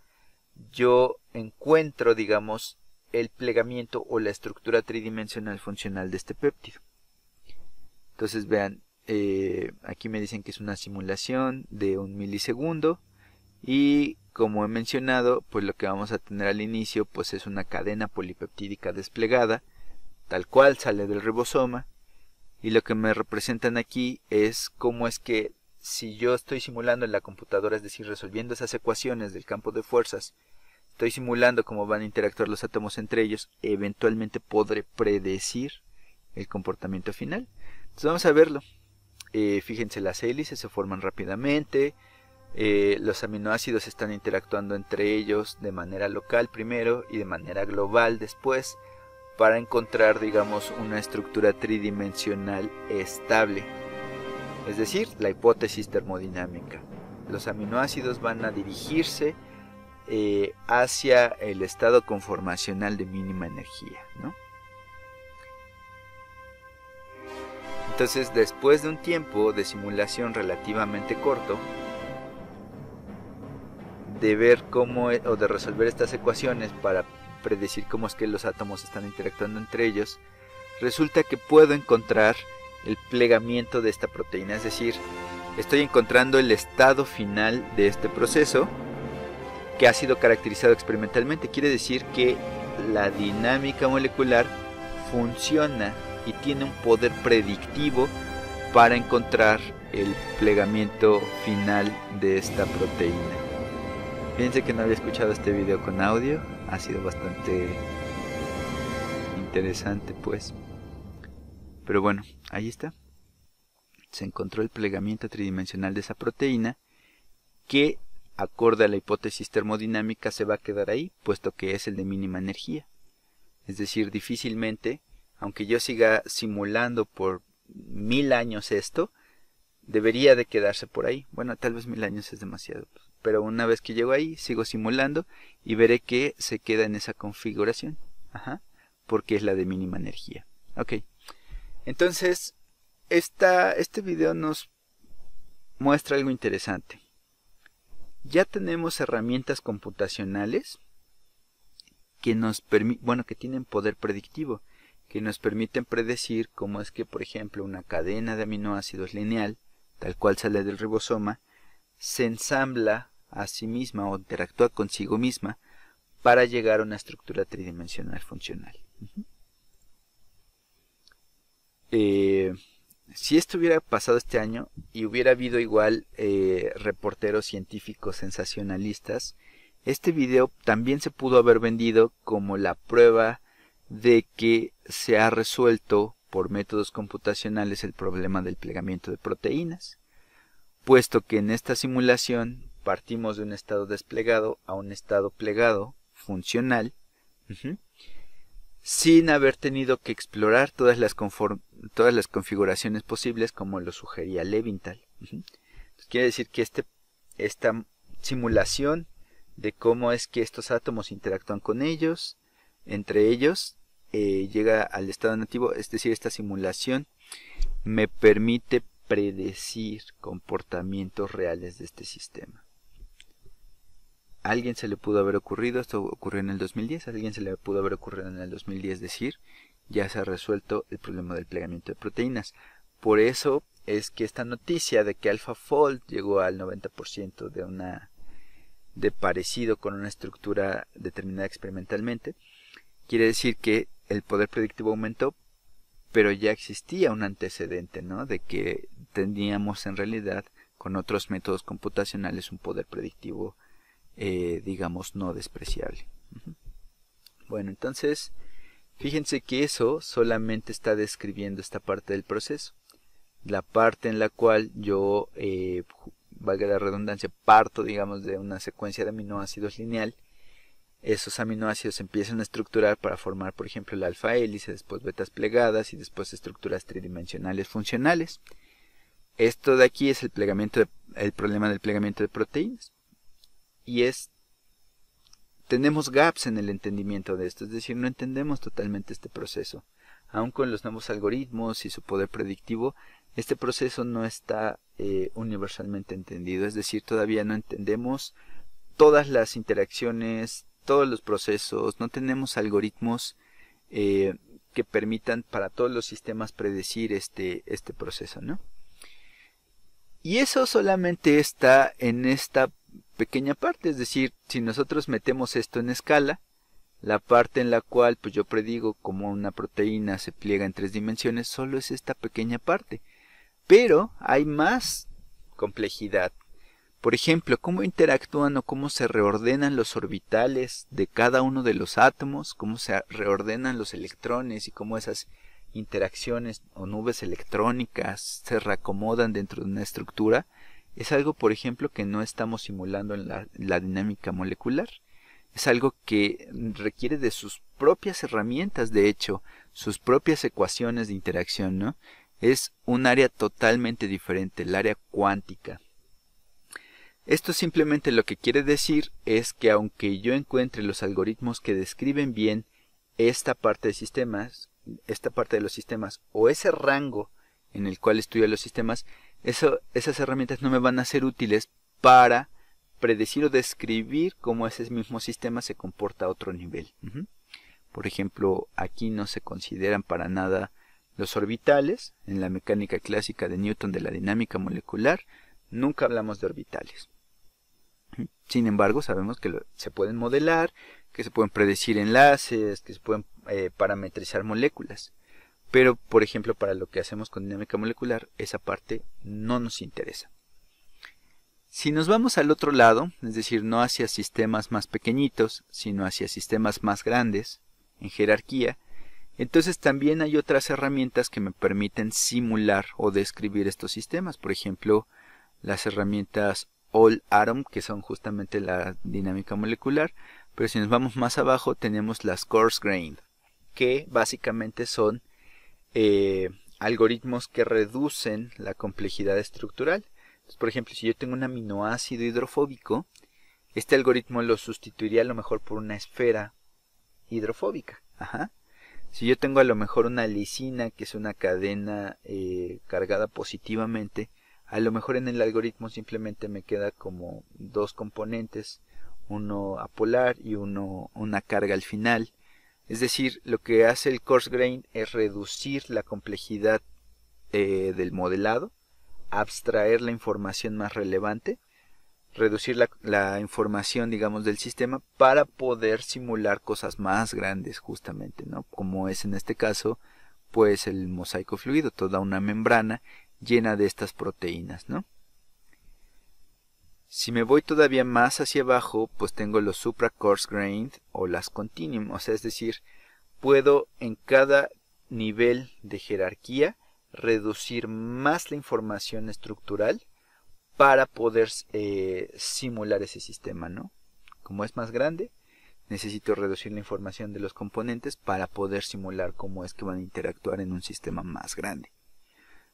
yo encuentro, digamos, el plegamiento o la estructura tridimensional funcional de este péptido. Entonces vean, eh, aquí me dicen que es una simulación de un milisegundo y como he mencionado, pues lo que vamos a tener al inicio pues es una cadena polipeptídica desplegada, tal cual sale del ribosoma, y lo que me representan aquí es cómo es que si yo estoy simulando en la computadora, es decir, resolviendo esas ecuaciones del campo de fuerzas, estoy simulando cómo van a interactuar los átomos entre ellos, eventualmente podré predecir el comportamiento final. Entonces vamos a verlo. Eh, fíjense, las hélices se forman rápidamente, eh, los aminoácidos están interactuando entre ellos de manera local primero y de manera global después para encontrar digamos una estructura tridimensional estable es decir la hipótesis termodinámica. Los aminoácidos van a dirigirse eh, hacia el estado conformacional de mínima energía entonces después de un tiempo de simulación relativamente corto de ver cómo e, o de resolver estas ecuaciones para predecir cómo es que los átomos están interactuando entre ellos, resulta que puedo encontrar el plegamiento de esta proteína, es decir, estoy encontrando el estado final de este proceso que ha sido caracterizado experimentalmente. Quiere decir que la dinámica molecular funciona y tiene un poder predictivo para encontrar el plegamiento final de esta proteína. Fíjense que no había escuchado este video con audio, ha sido bastante interesante pues. Pero bueno, ahí está. Se encontró el plegamiento tridimensional de esa proteína que, acorde a la hipótesis termodinámica, se va a quedar ahí, puesto que es el de mínima energía. Es decir, difícilmente, aunque yo siga simulando por mil años esto, debería de quedarse por ahí. Bueno, tal vez mil años es demasiado. Pues pero una vez que llego ahí sigo simulando y veré que se queda en esa configuración Ajá, porque es la de mínima energía ok entonces este video nos muestra algo interesante ya tenemos herramientas computacionales que nos bueno que tienen poder predictivo que nos permiten predecir cómo es que por ejemplo una cadena de aminoácidos lineal tal cual sale del ribosoma se ensambla a sí misma o interactúa consigo misma para llegar a una estructura tridimensional funcional. Si esto hubiera pasado este año y hubiera habido igual eh, reporteros científicos sensacionalistas, este video también se pudo haber vendido como la prueba de que se ha resuelto por métodos computacionales el problema del plegamiento de proteínas, puesto que en esta simulación partimos de un estado desplegado a un estado plegado funcional, sin haber tenido que explorar todas las, todas las configuraciones posibles como lo sugería Levinthal. quiere decir que este, esta simulación de cómo es que estos átomos interactúan con ellos, entre ellos, eh, llega al estado nativo, es decir, esta simulación me permite predecir comportamientos reales de este sistema. ¿A alguien se le pudo haber ocurrido, esto ocurrió en el 2010, a alguien se le pudo haber ocurrido en el 2010 decir, ya se ha resuelto el problema del plegamiento de proteínas. Por eso es que esta noticia de que AlphaFold llegó al 90% de una de parecido con una estructura determinada experimentalmente, quiere decir que el poder predictivo aumentó, pero ya existía un antecedente, ¿no? De que teníamos en realidad con otros métodos computacionales un poder predictivo, eh, digamos, no despreciable. Bueno, entonces, fíjense que eso solamente está describiendo esta parte del proceso. La parte en la cual yo, eh, valga la redundancia, parto, digamos, de una secuencia de aminoácidos lineal esos aminoácidos empiezan a estructurar para formar, por ejemplo, la alfa hélice, después betas plegadas y después estructuras tridimensionales funcionales. Esto de aquí es el plegamiento el problema del plegamiento de proteínas. Y es tenemos gaps en el entendimiento de esto, es decir, no entendemos totalmente este proceso. Aun con los nuevos algoritmos y su poder predictivo, este proceso no está eh, universalmente entendido, es decir, todavía no entendemos todas las interacciones todos los procesos, no tenemos algoritmos eh, que permitan para todos los sistemas predecir este, este proceso, ¿no? Y eso solamente está en esta pequeña parte, es decir, si nosotros metemos esto en escala, la parte en la cual pues yo predigo como una proteína se pliega en tres dimensiones, solo es esta pequeña parte. Pero hay más complejidad, por ejemplo, cómo interactúan o cómo se reordenan los orbitales de cada uno de los átomos, cómo se reordenan los electrones y cómo esas interacciones o nubes electrónicas se reacomodan dentro de una estructura, es algo, por ejemplo, que no estamos simulando en la, dinámica molecular. Es algo que requiere de sus propias herramientas, de hecho, sus propias ecuaciones de interacción, ¿no? Es un área totalmente diferente, el área cuántica. Esto simplemente lo que quiere decir es que aunque yo encuentre los algoritmos que describen bien esta parte de sistemas, esta parte de los sistemas o ese rango en el cual estudio los sistemas, esas herramientas no me van a ser útiles para predecir o describir cómo ese mismo sistema se comporta a otro nivel. Por ejemplo, aquí no se consideran para nada los orbitales. En la mecánica clásica de Newton de la dinámica molecular, nunca hablamos de orbitales. Sin embargo, sabemos que se pueden modelar, que se pueden predecir enlaces, que se pueden eh, parametrizar moléculas. Pero, por ejemplo, para lo que hacemos con dinámica molecular, esa parte no nos interesa. Si nos vamos al otro lado, es decir, no hacia sistemas más pequeñitos, sino hacia sistemas más grandes, en jerarquía, entonces también hay otras herramientas que me permiten simular o describir estos sistemas. Por ejemplo, las herramientas All Atom, que son justamente la dinámica molecular, pero si nos vamos más abajo tenemos las Coarse Grain, que básicamente son eh, algoritmos que reducen la complejidad estructural. por ejemplo, si yo tengo un aminoácido hidrofóbico, este algoritmo lo sustituiría a lo mejor por una esfera hidrofóbica. Si yo tengo a lo mejor una lisina, que es una cadena eh, cargada positivamente, a lo mejor en el algoritmo simplemente me queda como dos componentes, uno apolar y uno una carga al final. Es decir, lo que hace el coarse grain es reducir la complejidad eh, del modelado, abstraer la información más relevante, reducir la, la, información, digamos, del sistema para poder simular cosas más grandes, justamente, ¿no? Como es en este caso pues el mosaico fluido, toda una membrana llena de estas proteínas, ¿no? Si me voy todavía más hacia abajo, pues tengo los supra coarse grained o las continuum, o sea, es decir, puedo en cada nivel de jerarquía reducir más la información estructural para poder eh, simular ese sistema, ¿no? Como es más grande, necesito reducir la información de los componentes para poder simular cómo es que van a interactuar en un sistema más grande.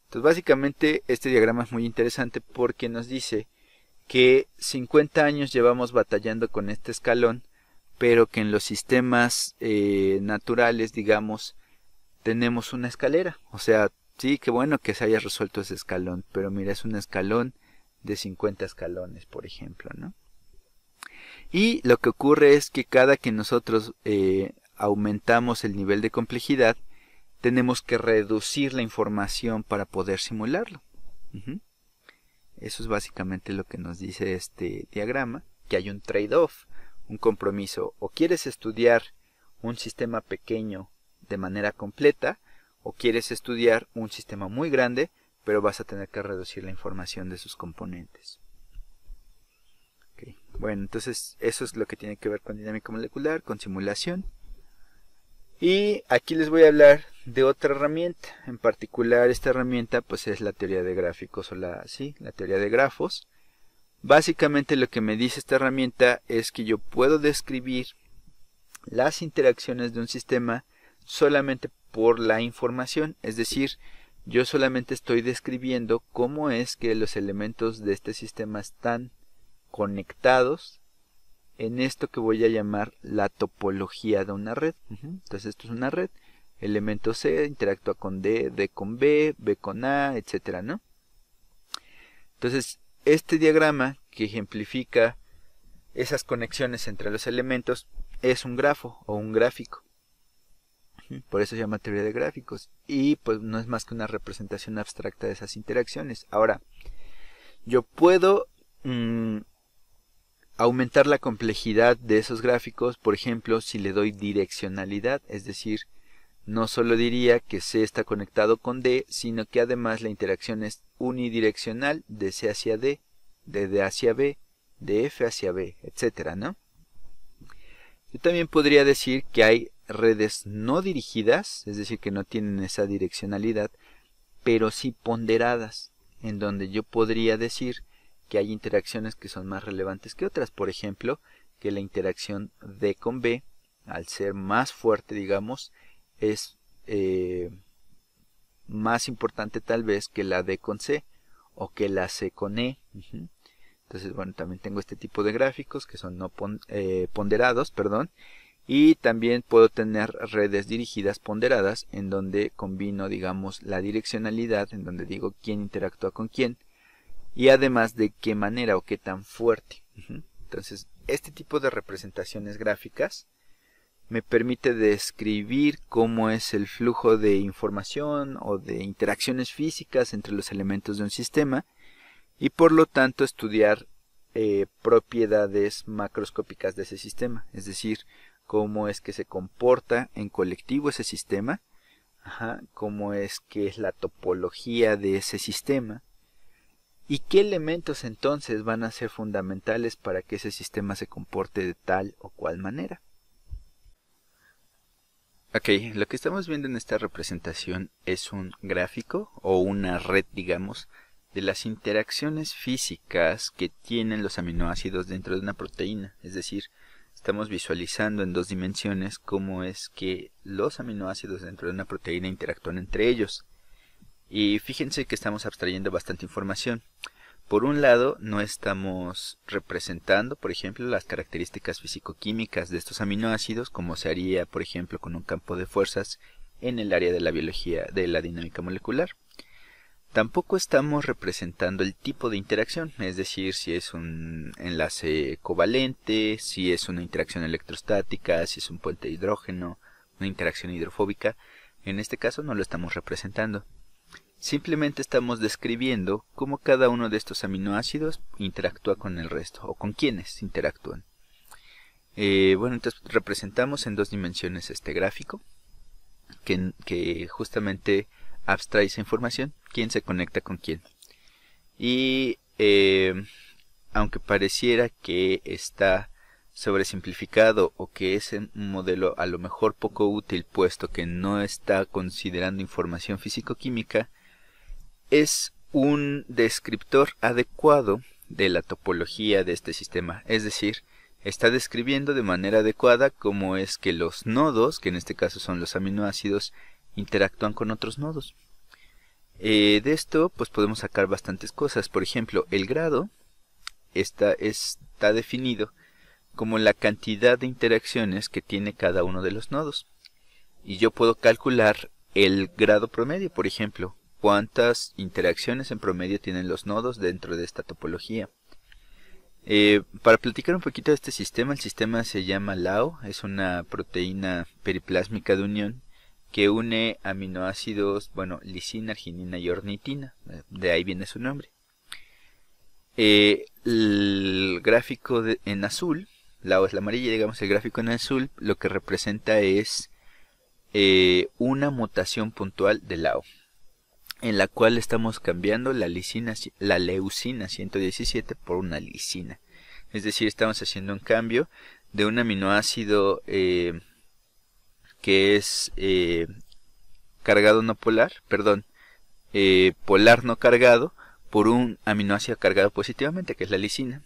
Entonces básicamente este diagrama es muy interesante porque nos dice que 50 años llevamos batallando con este escalón, pero que en los sistemas eh, naturales, digamos, tenemos una escalera. O sea, sí, qué bueno que se haya resuelto ese escalón, pero mira, es un escalón de 50 escalones, por ejemplo, ¿no? Y lo que ocurre es que cada que nosotros eh, aumentamos el nivel de complejidad, tenemos que reducir la información para poder simularlo. Eso es básicamente lo que nos dice este diagrama, que hay un trade-off, un compromiso. O quieres estudiar un sistema pequeño de manera completa, o quieres estudiar un sistema muy grande, pero vas a tener que reducir la información de sus componentes. Bueno, entonces eso es lo que tiene que ver con dinámica molecular, con simulación. Y aquí les voy a hablar de otra herramienta. En particular esta herramienta pues es la teoría de gráficos o la, sí, la teoría de grafos. Básicamente lo que me dice esta herramienta es que yo puedo describir las interacciones de un sistema solamente por la información. Es decir, yo solamente estoy describiendo cómo es que los elementos de este sistema están conectados en esto que voy a llamar la topología de una red. Entonces esto es una red. Elemento C interactúa con D, D con B, B con A, etcétera, ¿no? Entonces, este diagrama que ejemplifica esas conexiones entre los elementos es un grafo o un gráfico. Por eso se llama teoría de gráficos. Y pues no es más que una representación abstracta de esas interacciones. Ahora, yo puedo mm, aumentar la complejidad de esos gráficos, por ejemplo, si le doy direccionalidad, es decir, no solo diría que C está conectado con D, sino que además la interacción es unidireccional de C hacia D, de D hacia B, de F hacia B, etcétera, ¿no? Yo también podría decir que hay redes no dirigidas, es decir, que no tienen esa direccionalidad, pero sí ponderadas, en donde yo podría decir que hay interacciones que son más relevantes que otras. Por ejemplo, que la interacción D con B, al ser más fuerte, digamos, es eh, más importante tal vez que la D con C o que la C con E. Entonces, bueno, también tengo este tipo de gráficos que son no eh, ponderados, perdón. Y también puedo tener redes dirigidas ponderadas en donde combino, digamos, la direccionalidad, en donde digo quién interactúa con quién y además de qué manera o qué tan fuerte. Entonces, este tipo de representaciones gráficas me permite describir cómo es el flujo de información o de interacciones físicas entre los elementos de un sistema y por lo tanto estudiar eh, propiedades macroscópicas de ese sistema, es decir, cómo es que se comporta en colectivo ese sistema, cómo es que es la topología de ese sistema, ¿Y qué elementos entonces van a ser fundamentales para que ese sistema se comporte de tal o cual manera? Ok, lo que estamos viendo en esta representación es un gráfico o una red, digamos, de las interacciones físicas que tienen los aminoácidos dentro de una proteína. Es decir, estamos visualizando en dos dimensiones cómo es que los aminoácidos dentro de una proteína interactúan entre ellos. Y fíjense que estamos abstrayendo bastante información. Por un lado, no estamos representando, por ejemplo, las características fisicoquímicas de estos aminoácidos, como se haría, por ejemplo, con un campo de fuerzas en el área de la biología de la dinámica molecular. Tampoco estamos representando el tipo de interacción, es decir, si es un enlace covalente, si es una interacción electrostática, si es un puente de hidrógeno, una interacción hidrofóbica. En este caso no lo estamos representando. Simplemente estamos describiendo cómo cada uno de estos aminoácidos interactúa con el resto o con quienes interactúan. Eh, bueno, entonces representamos en dos dimensiones este gráfico. que, justamente abstrae esa información, quién se conecta con quién. Y eh, aunque pareciera que está sobresimplificado o que es un modelo a lo mejor poco útil puesto que no está considerando información físico-química, es un descriptor adecuado de la topología de este sistema, es decir, está describiendo de manera adecuada cómo es que los nodos, que en este caso son los aminoácidos, interactúan con otros nodos. Eh, de esto pues podemos sacar bastantes cosas, por ejemplo, el grado está, está definido como la cantidad de interacciones que tiene cada uno de los nodos. Y yo puedo calcular el grado promedio, por ejemplo, cuántas interacciones en promedio tienen los nodos dentro de esta topología. Eh, para platicar un poquito de este sistema, el sistema se llama LAO, es una proteína periplásmica de unión que une aminoácidos, bueno, lisina, arginina y ornitina, de ahí viene su nombre. Eh, el gráfico en azul la O es la amarilla, digamos el gráfico en azul, lo que representa es eh, una mutación puntual de la O, en la cual estamos cambiando la, lisina, la leucina 117 por una lisina. Es decir, estamos haciendo un cambio de un aminoácido eh, que es eh, cargado no polar, perdón, polar no cargado, por un aminoácido cargado positivamente, que es la lisina.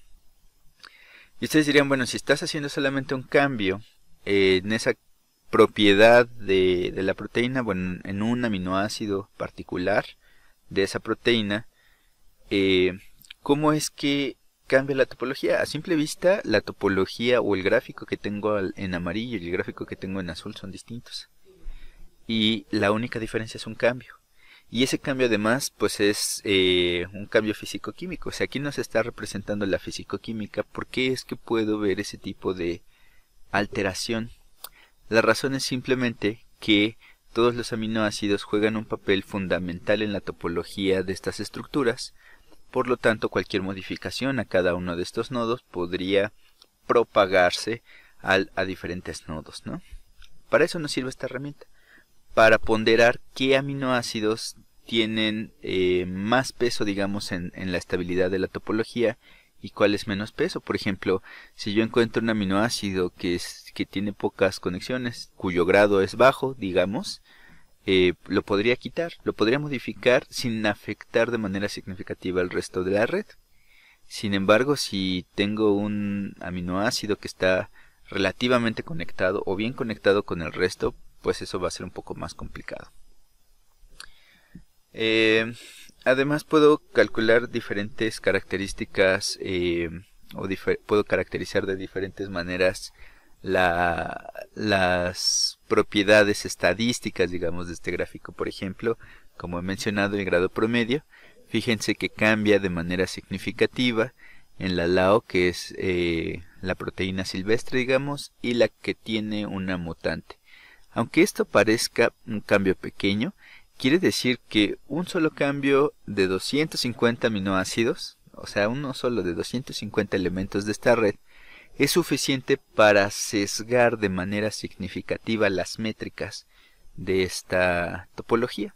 Y ustedes dirían, bueno, si estás haciendo solamente un cambio eh, en esa propiedad de, la proteína, bueno, en un aminoácido particular de esa proteína, eh, ¿cómo es que cambia la topología? A simple vista, la topología o el gráfico que tengo en amarillo y el gráfico que tengo en azul son distintos. Y la única diferencia es un cambio. Y ese cambio además pues es eh, un cambio físico-químico. O sea, aquí nos está representando la físico-química. ¿Por qué es que puedo ver ese tipo de alteración? La razón es simplemente que todos los aminoácidos juegan un papel fundamental en la topología de estas estructuras. Por lo tanto, cualquier modificación a cada uno de estos nodos podría propagarse al, a diferentes nodos, ¿no? Para eso nos sirve esta herramienta para ponderar qué aminoácidos tienen eh, más peso, digamos, en, la estabilidad de la topología y cuál es menos peso. Por ejemplo, si yo encuentro un aminoácido que, es, que tiene pocas conexiones, cuyo grado es bajo, digamos, eh, lo podría quitar, lo podría modificar sin afectar de manera significativa el resto de la red. Sin embargo, si tengo un aminoácido que está relativamente conectado o bien conectado con el resto, pues eso va a ser un poco más complicado. Eh, además puedo calcular diferentes características eh, o puedo caracterizar de diferentes maneras las propiedades estadísticas, digamos, de este gráfico. Por ejemplo, como he mencionado, el grado promedio. Fíjense que cambia de manera significativa en la LAO, que es eh, la proteína silvestre, digamos, y la que tiene una mutante. Aunque esto parezca un cambio pequeño, quiere decir que un solo cambio de 250 aminoácidos, o sea, uno solo de 250 elementos de esta red, es suficiente para sesgar de manera significativa las métricas de esta topología.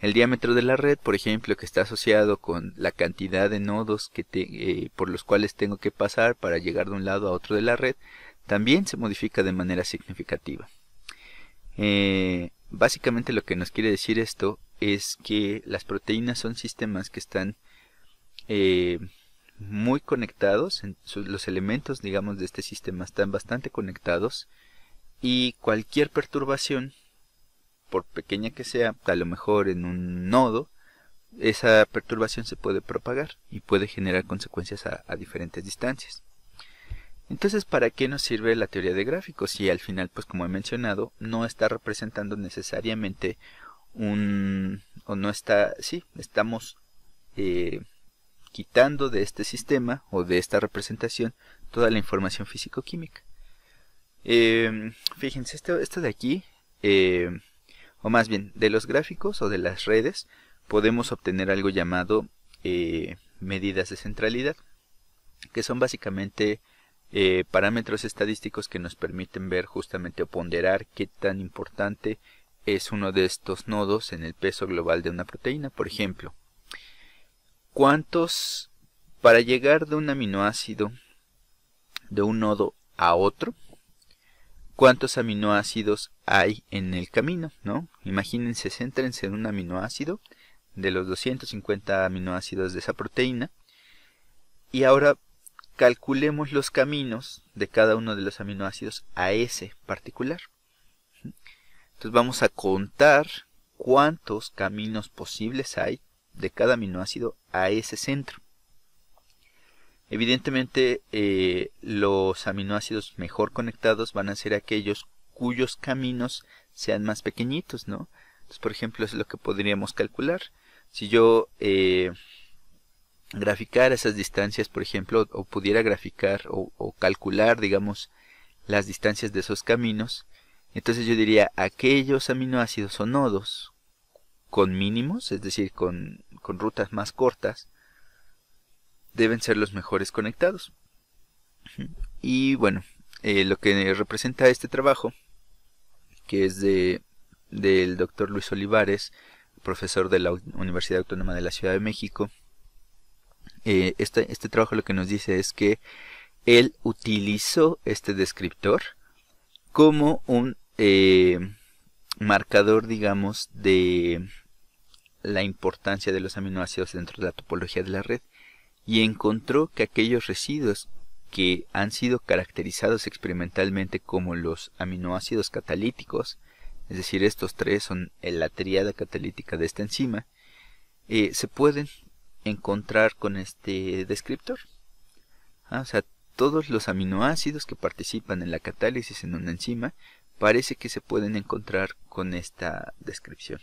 El diámetro de la red, por ejemplo, que está asociado con la cantidad de nodos eh, por los cuales tengo que pasar para llegar de un lado a otro de la red, también se modifica de manera significativa. Eh, básicamente lo que nos quiere decir esto es que las proteínas son sistemas que están eh, muy conectados, los elementos digamos de este sistema están bastante conectados y cualquier perturbación, por pequeña que sea, a lo mejor en un nodo, esa perturbación se puede propagar y puede generar consecuencias a diferentes distancias. Entonces, ¿para qué nos sirve la teoría de gráficos? Si al final, pues como he mencionado, no está representando necesariamente un... o no está... sí, estamos eh, quitando de este sistema o de esta representación toda la información físico-química. Eh, fíjense, esto, esto de aquí, eh, o más bien, de los gráficos o de las redes, podemos obtener algo llamado medidas de centralidad, que son básicamente eh, parámetros estadísticos que nos permiten ver justamente o ponderar qué tan importante es uno de estos nodos en el peso global de una proteína. Por ejemplo, ¿cuántos para llegar de un aminoácido de un nodo a otro? ¿Cuántos aminoácidos hay en el camino? ¿no? Imagínense, céntrense en un aminoácido de los 250 aminoácidos de esa proteína y ahora calculemos los caminos de cada uno de los aminoácidos a ese particular. Entonces vamos a contar cuántos caminos posibles hay de cada aminoácido a ese centro. Evidentemente eh, los aminoácidos mejor conectados van a ser aquellos cuyos caminos sean más pequeñitos, ¿no? Entonces, por ejemplo, es lo que podríamos calcular. Si yo eh, graficar esas distancias, por ejemplo, o pudiera graficar o, calcular, digamos, las distancias de esos caminos, entonces yo diría aquellos aminoácidos o nodos con mínimos, es decir, con, rutas más cortas, deben ser los mejores conectados. Y bueno, eh, lo que representa este trabajo, que es de del doctor Luis Olivares, profesor de la Universidad Autónoma de la Ciudad de México, eh, este, este trabajo lo que nos dice es que él utilizó este descriptor como un eh, marcador, digamos, de la importancia de los aminoácidos dentro de la topología de la red y encontró que aquellos residuos que han sido caracterizados experimentalmente como los aminoácidos catalíticos, es decir, estos tres son la triada catalítica de esta enzima, eh, se pueden encontrar con este descriptor. Ah, o sea, todos los aminoácidos que participan en la catálisis en una enzima parece que se pueden encontrar con esta descripción.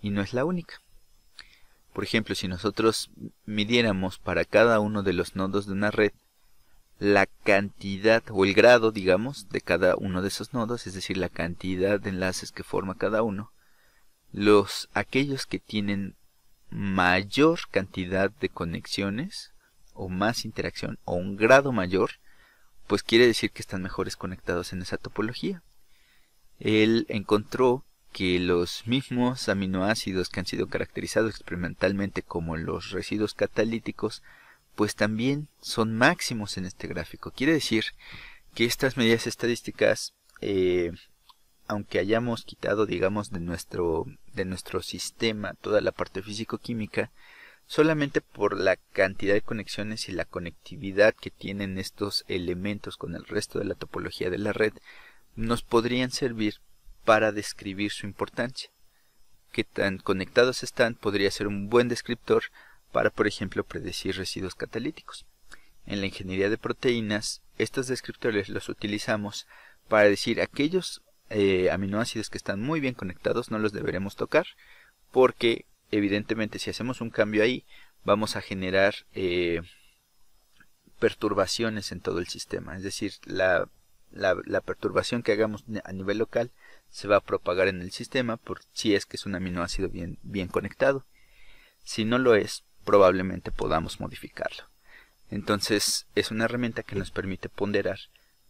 Y no es la única. Por ejemplo, si nosotros midiéramos para cada uno de los nodos de una red la cantidad o el grado, digamos, de cada uno de esos nodos, es decir, la cantidad de enlaces que forma cada uno, los aquellos que tienen mayor cantidad de conexiones o más interacción o un grado mayor, pues quiere decir que están mejores conectados en esa topología. Él encontró que los mismos aminoácidos que han sido caracterizados experimentalmente como los residuos catalíticos, pues también son máximos en este gráfico. Quiere decir que estas medidas estadísticas eh, aunque hayamos quitado, digamos, de nuestro, de nuestro sistema toda la parte físico-química, solamente por la cantidad de conexiones y la conectividad que tienen estos elementos con el resto de la topología de la red, nos podrían servir para describir su importancia. Qué tan conectados están podría ser un buen descriptor para, por ejemplo, predecir residuos catalíticos. En la ingeniería de proteínas, estos descriptores los utilizamos para decir aquellos eh, aminoácidos que están muy bien conectados no los deberemos tocar porque evidentemente si hacemos un cambio ahí vamos a generar eh, perturbaciones en todo el sistema. Es decir la, la, perturbación que hagamos a nivel local se va a propagar en el sistema por si es que es un aminoácido bien, bien conectado. Si no lo es probablemente podamos modificarlo. Entonces es una herramienta que nos permite ponderar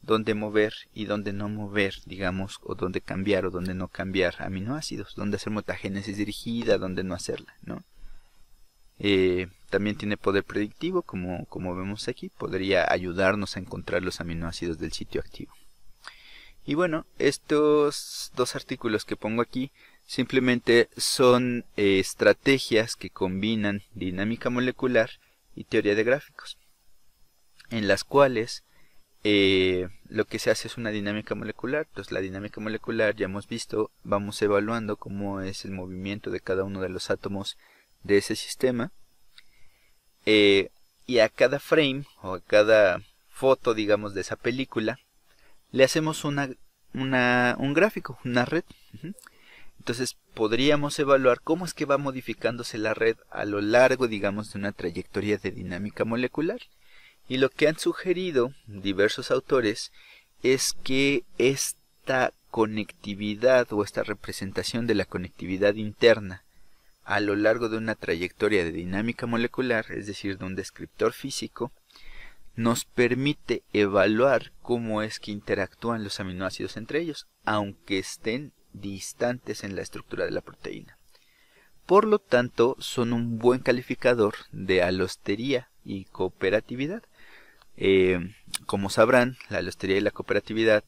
dónde mover y dónde no mover, digamos, o dónde cambiar o dónde no cambiar aminoácidos, dónde hacer mutagénesis dirigida, dónde no hacerla, ¿no? Eh, también tiene poder predictivo, como, como vemos aquí, podría ayudarnos a encontrar los aminoácidos del sitio activo. Y bueno, estos dos artículos que pongo aquí simplemente son eh, estrategias que combinan dinámica molecular y teoría de gráficos, en las cuales eh, lo que se hace es una dinámica molecular. Entonces la dinámica molecular ya hemos visto, vamos evaluando cómo es el movimiento de cada uno de los átomos de ese sistema. Eh, y a cada frame o a cada foto, digamos, de esa película, le hacemos un gráfico, una red. Entonces podríamos evaluar cómo es que va modificándose la red a lo largo, digamos, de una trayectoria de dinámica molecular. Y lo que han sugerido diversos autores es que esta conectividad o esta representación de la conectividad interna a lo largo de una trayectoria de dinámica molecular, es decir, de un descriptor físico, nos permite evaluar cómo es que interactúan los aminoácidos entre ellos, aunque estén distantes en la estructura de la proteína. Por lo tanto, son un buen calificador de alostería y cooperatividad. Eh, como sabrán, la alostería y la cooperatividad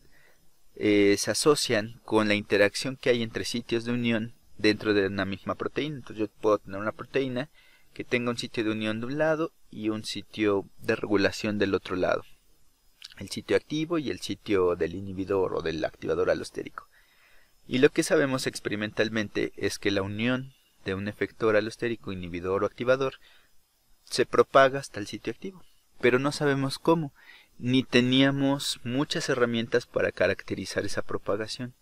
eh, se asocian con la interacción que hay entre sitios de unión dentro de una misma proteína. Entonces yo puedo tener una proteína que tenga un sitio de unión de un lado y un sitio de regulación del otro lado. El sitio activo y el sitio del inhibidor o del activador alostérico. Y lo que sabemos experimentalmente es que la unión de un efector alostérico, inhibidor o activador se propaga hasta el sitio activo. Pero no sabemos cómo, ni teníamos muchas herramientas para caracterizar esa propagación.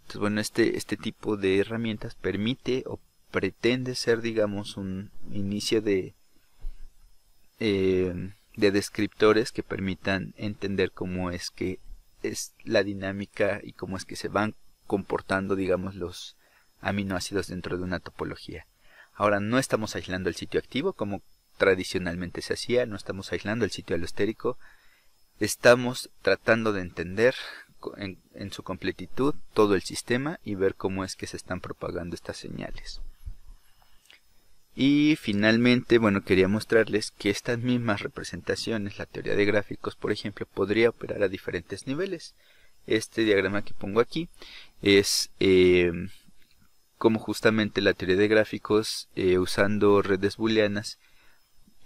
Entonces, bueno, este, este tipo de herramientas permite o pretende ser, digamos, un inicio de, eh, de descriptores que permitan entender cómo es que es la dinámica y cómo es que se van comportando, digamos, los aminoácidos dentro de una topología. Ahora no estamos aislando el sitio activo como tradicionalmente se hacía, no estamos aislando el sitio alostérico, estamos tratando de entender en, su completitud todo el sistema y ver cómo es que se están propagando estas señales. Y finalmente, bueno, quería mostrarles que estas mismas representaciones, la teoría de gráficos, por ejemplo, podría operar a diferentes niveles. Este diagrama que pongo aquí es eh, como justamente la teoría de gráficos, eh, usando redes booleanas,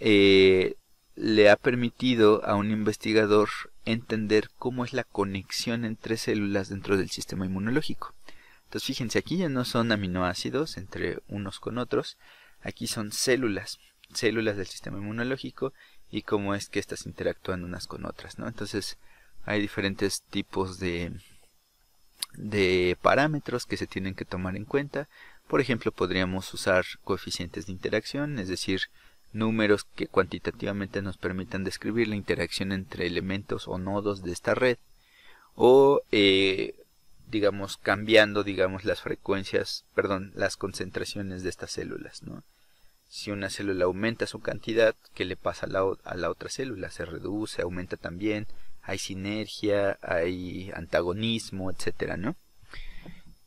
eh, le ha permitido a un investigador entender cómo es la conexión entre células dentro del sistema inmunológico. Entonces fíjense, aquí ya no son aminoácidos entre unos con otros, Aquí son células, células del sistema inmunológico y cómo es que estas interactúan unas con otras. Entonces hay diferentes tipos de, de parámetros que se tienen que tomar en cuenta. Por ejemplo, podríamos usar coeficientes de interacción, es decir, números que cuantitativamente nos permitan describir la interacción entre elementos o nodos de esta red o eh, digamos cambiando digamos las frecuencias perdón las concentraciones de estas células no si una célula aumenta su cantidad, ¿qué le pasa a la, a la otra célula? Se reduce, aumenta también, hay sinergia, hay antagonismo, etcétera, ¿no?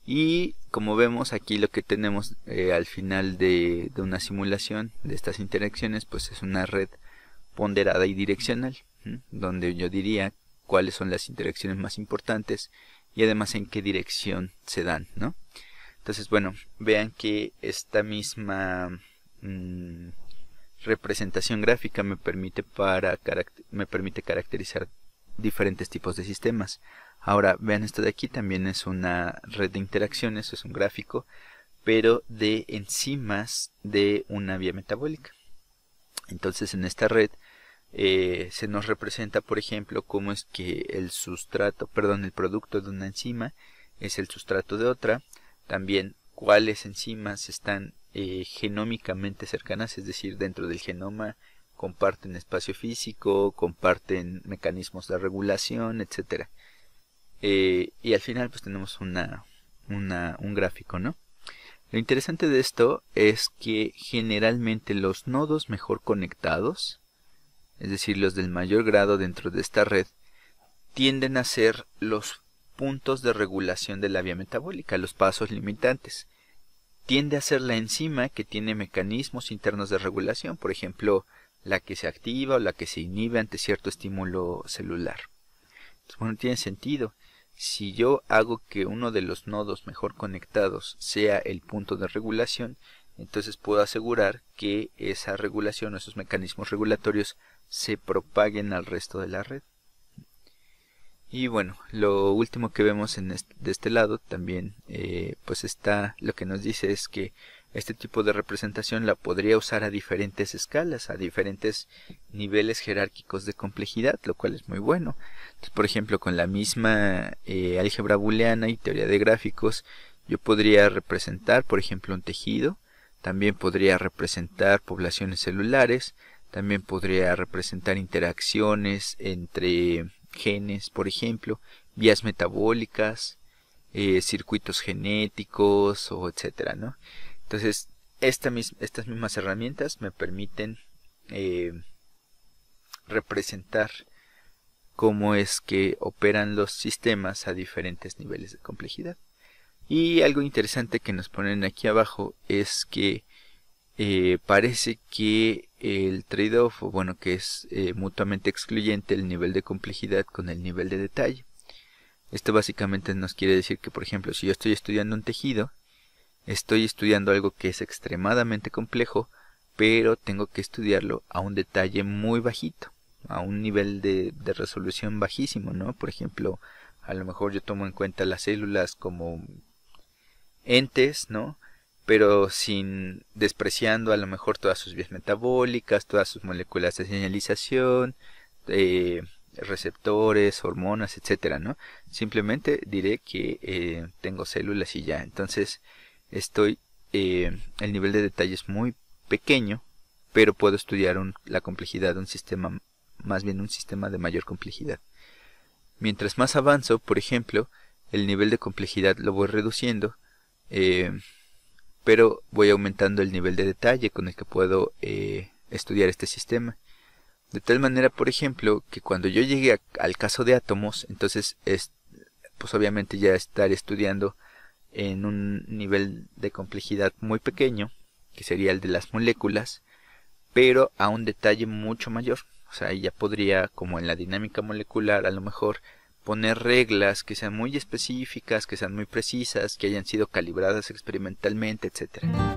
Y como vemos aquí lo que tenemos eh, al final de, una simulación de estas interacciones, pues es una red ponderada y direccional, donde yo diría cuáles son las interacciones más importantes y además en qué dirección se dan, ¿no? Entonces, bueno, vean que esta misma Mm, representación gráfica me permite, para, me permite caracterizar diferentes tipos de sistemas. Ahora vean esto de aquí, también es una red de interacciones, es un gráfico, pero de enzimas de una vía metabólica. Entonces en esta red eh, se nos representa, por ejemplo, cómo es que el sustrato, perdón, el producto de una enzima es el sustrato de otra, también cuáles enzimas están eh, genómicamente cercanas, es decir, dentro del genoma comparten espacio físico, comparten mecanismos de regulación, etcétera. Eh, y al final pues tenemos una, una, un gráfico, ¿no? Lo interesante de esto es que generalmente los nodos mejor conectados, es decir, los del mayor grado dentro de esta red, tienden a ser los puntos de regulación de la vía metabólica, los pasos limitantes tiende a ser la enzima que tiene mecanismos internos de regulación, por ejemplo, la que se activa o la que se inhibe ante cierto estímulo celular. Entonces, bueno, tiene sentido. Si yo hago que uno de los nodos mejor conectados sea el punto de regulación, entonces puedo asegurar que esa regulación o esos mecanismos regulatorios se propaguen al resto de la red. Y bueno, lo último que vemos en de este lado también, eh, pues está, lo que nos dice es que este tipo de representación la podría usar a diferentes escalas, a diferentes niveles jerárquicos de complejidad, lo cual es muy bueno. Entonces, por ejemplo, con la misma eh, álgebra booleana y teoría de gráficos, yo podría representar, por ejemplo, un tejido, también podría representar poblaciones celulares, también podría representar interacciones entre genes, por ejemplo, vías metabólicas, eh, circuitos genéticos etcétera, ¿no? Entonces, estas mismas herramientas me permiten eh, representar cómo es que operan los sistemas a diferentes niveles de complejidad. Y algo interesante que nos ponen aquí abajo es que eh, parece que el trade-off, bueno, que es eh, mutuamente excluyente el nivel de complejidad con el nivel de detalle. Esto básicamente nos quiere decir que, por ejemplo, si yo estoy estudiando un tejido, estoy estudiando algo que es extremadamente complejo, pero tengo que estudiarlo a un detalle muy bajito, a un nivel de, de resolución bajísimo, ¿no? Por ejemplo, a lo mejor yo tomo en cuenta las células como entes, ¿no? Pero sin despreciando a lo mejor todas sus vías metabólicas, todas sus moléculas de señalización, eh, receptores, hormonas, etcétera, ¿no? Simplemente diré que eh, tengo células y ya. Entonces estoy, eh, el nivel de detalle es muy pequeño, pero puedo estudiar la complejidad de un sistema, más bien un sistema de mayor complejidad. Mientras más avanzo, por ejemplo, el nivel de complejidad lo voy reduciendo, eh, pero voy aumentando el nivel de detalle con el que puedo estudiar este sistema. De tal manera, por ejemplo, que cuando yo llegue al caso de átomos, entonces es, pues obviamente ya estar estudiando en un nivel de complejidad muy pequeño, que sería el de las moléculas, pero a un detalle mucho mayor. O sea, ya podría, como en la dinámica molecular, a lo mejor poner reglas que sean muy específicas, que sean muy precisas, que hayan sido calibradas experimentalmente, etcétera.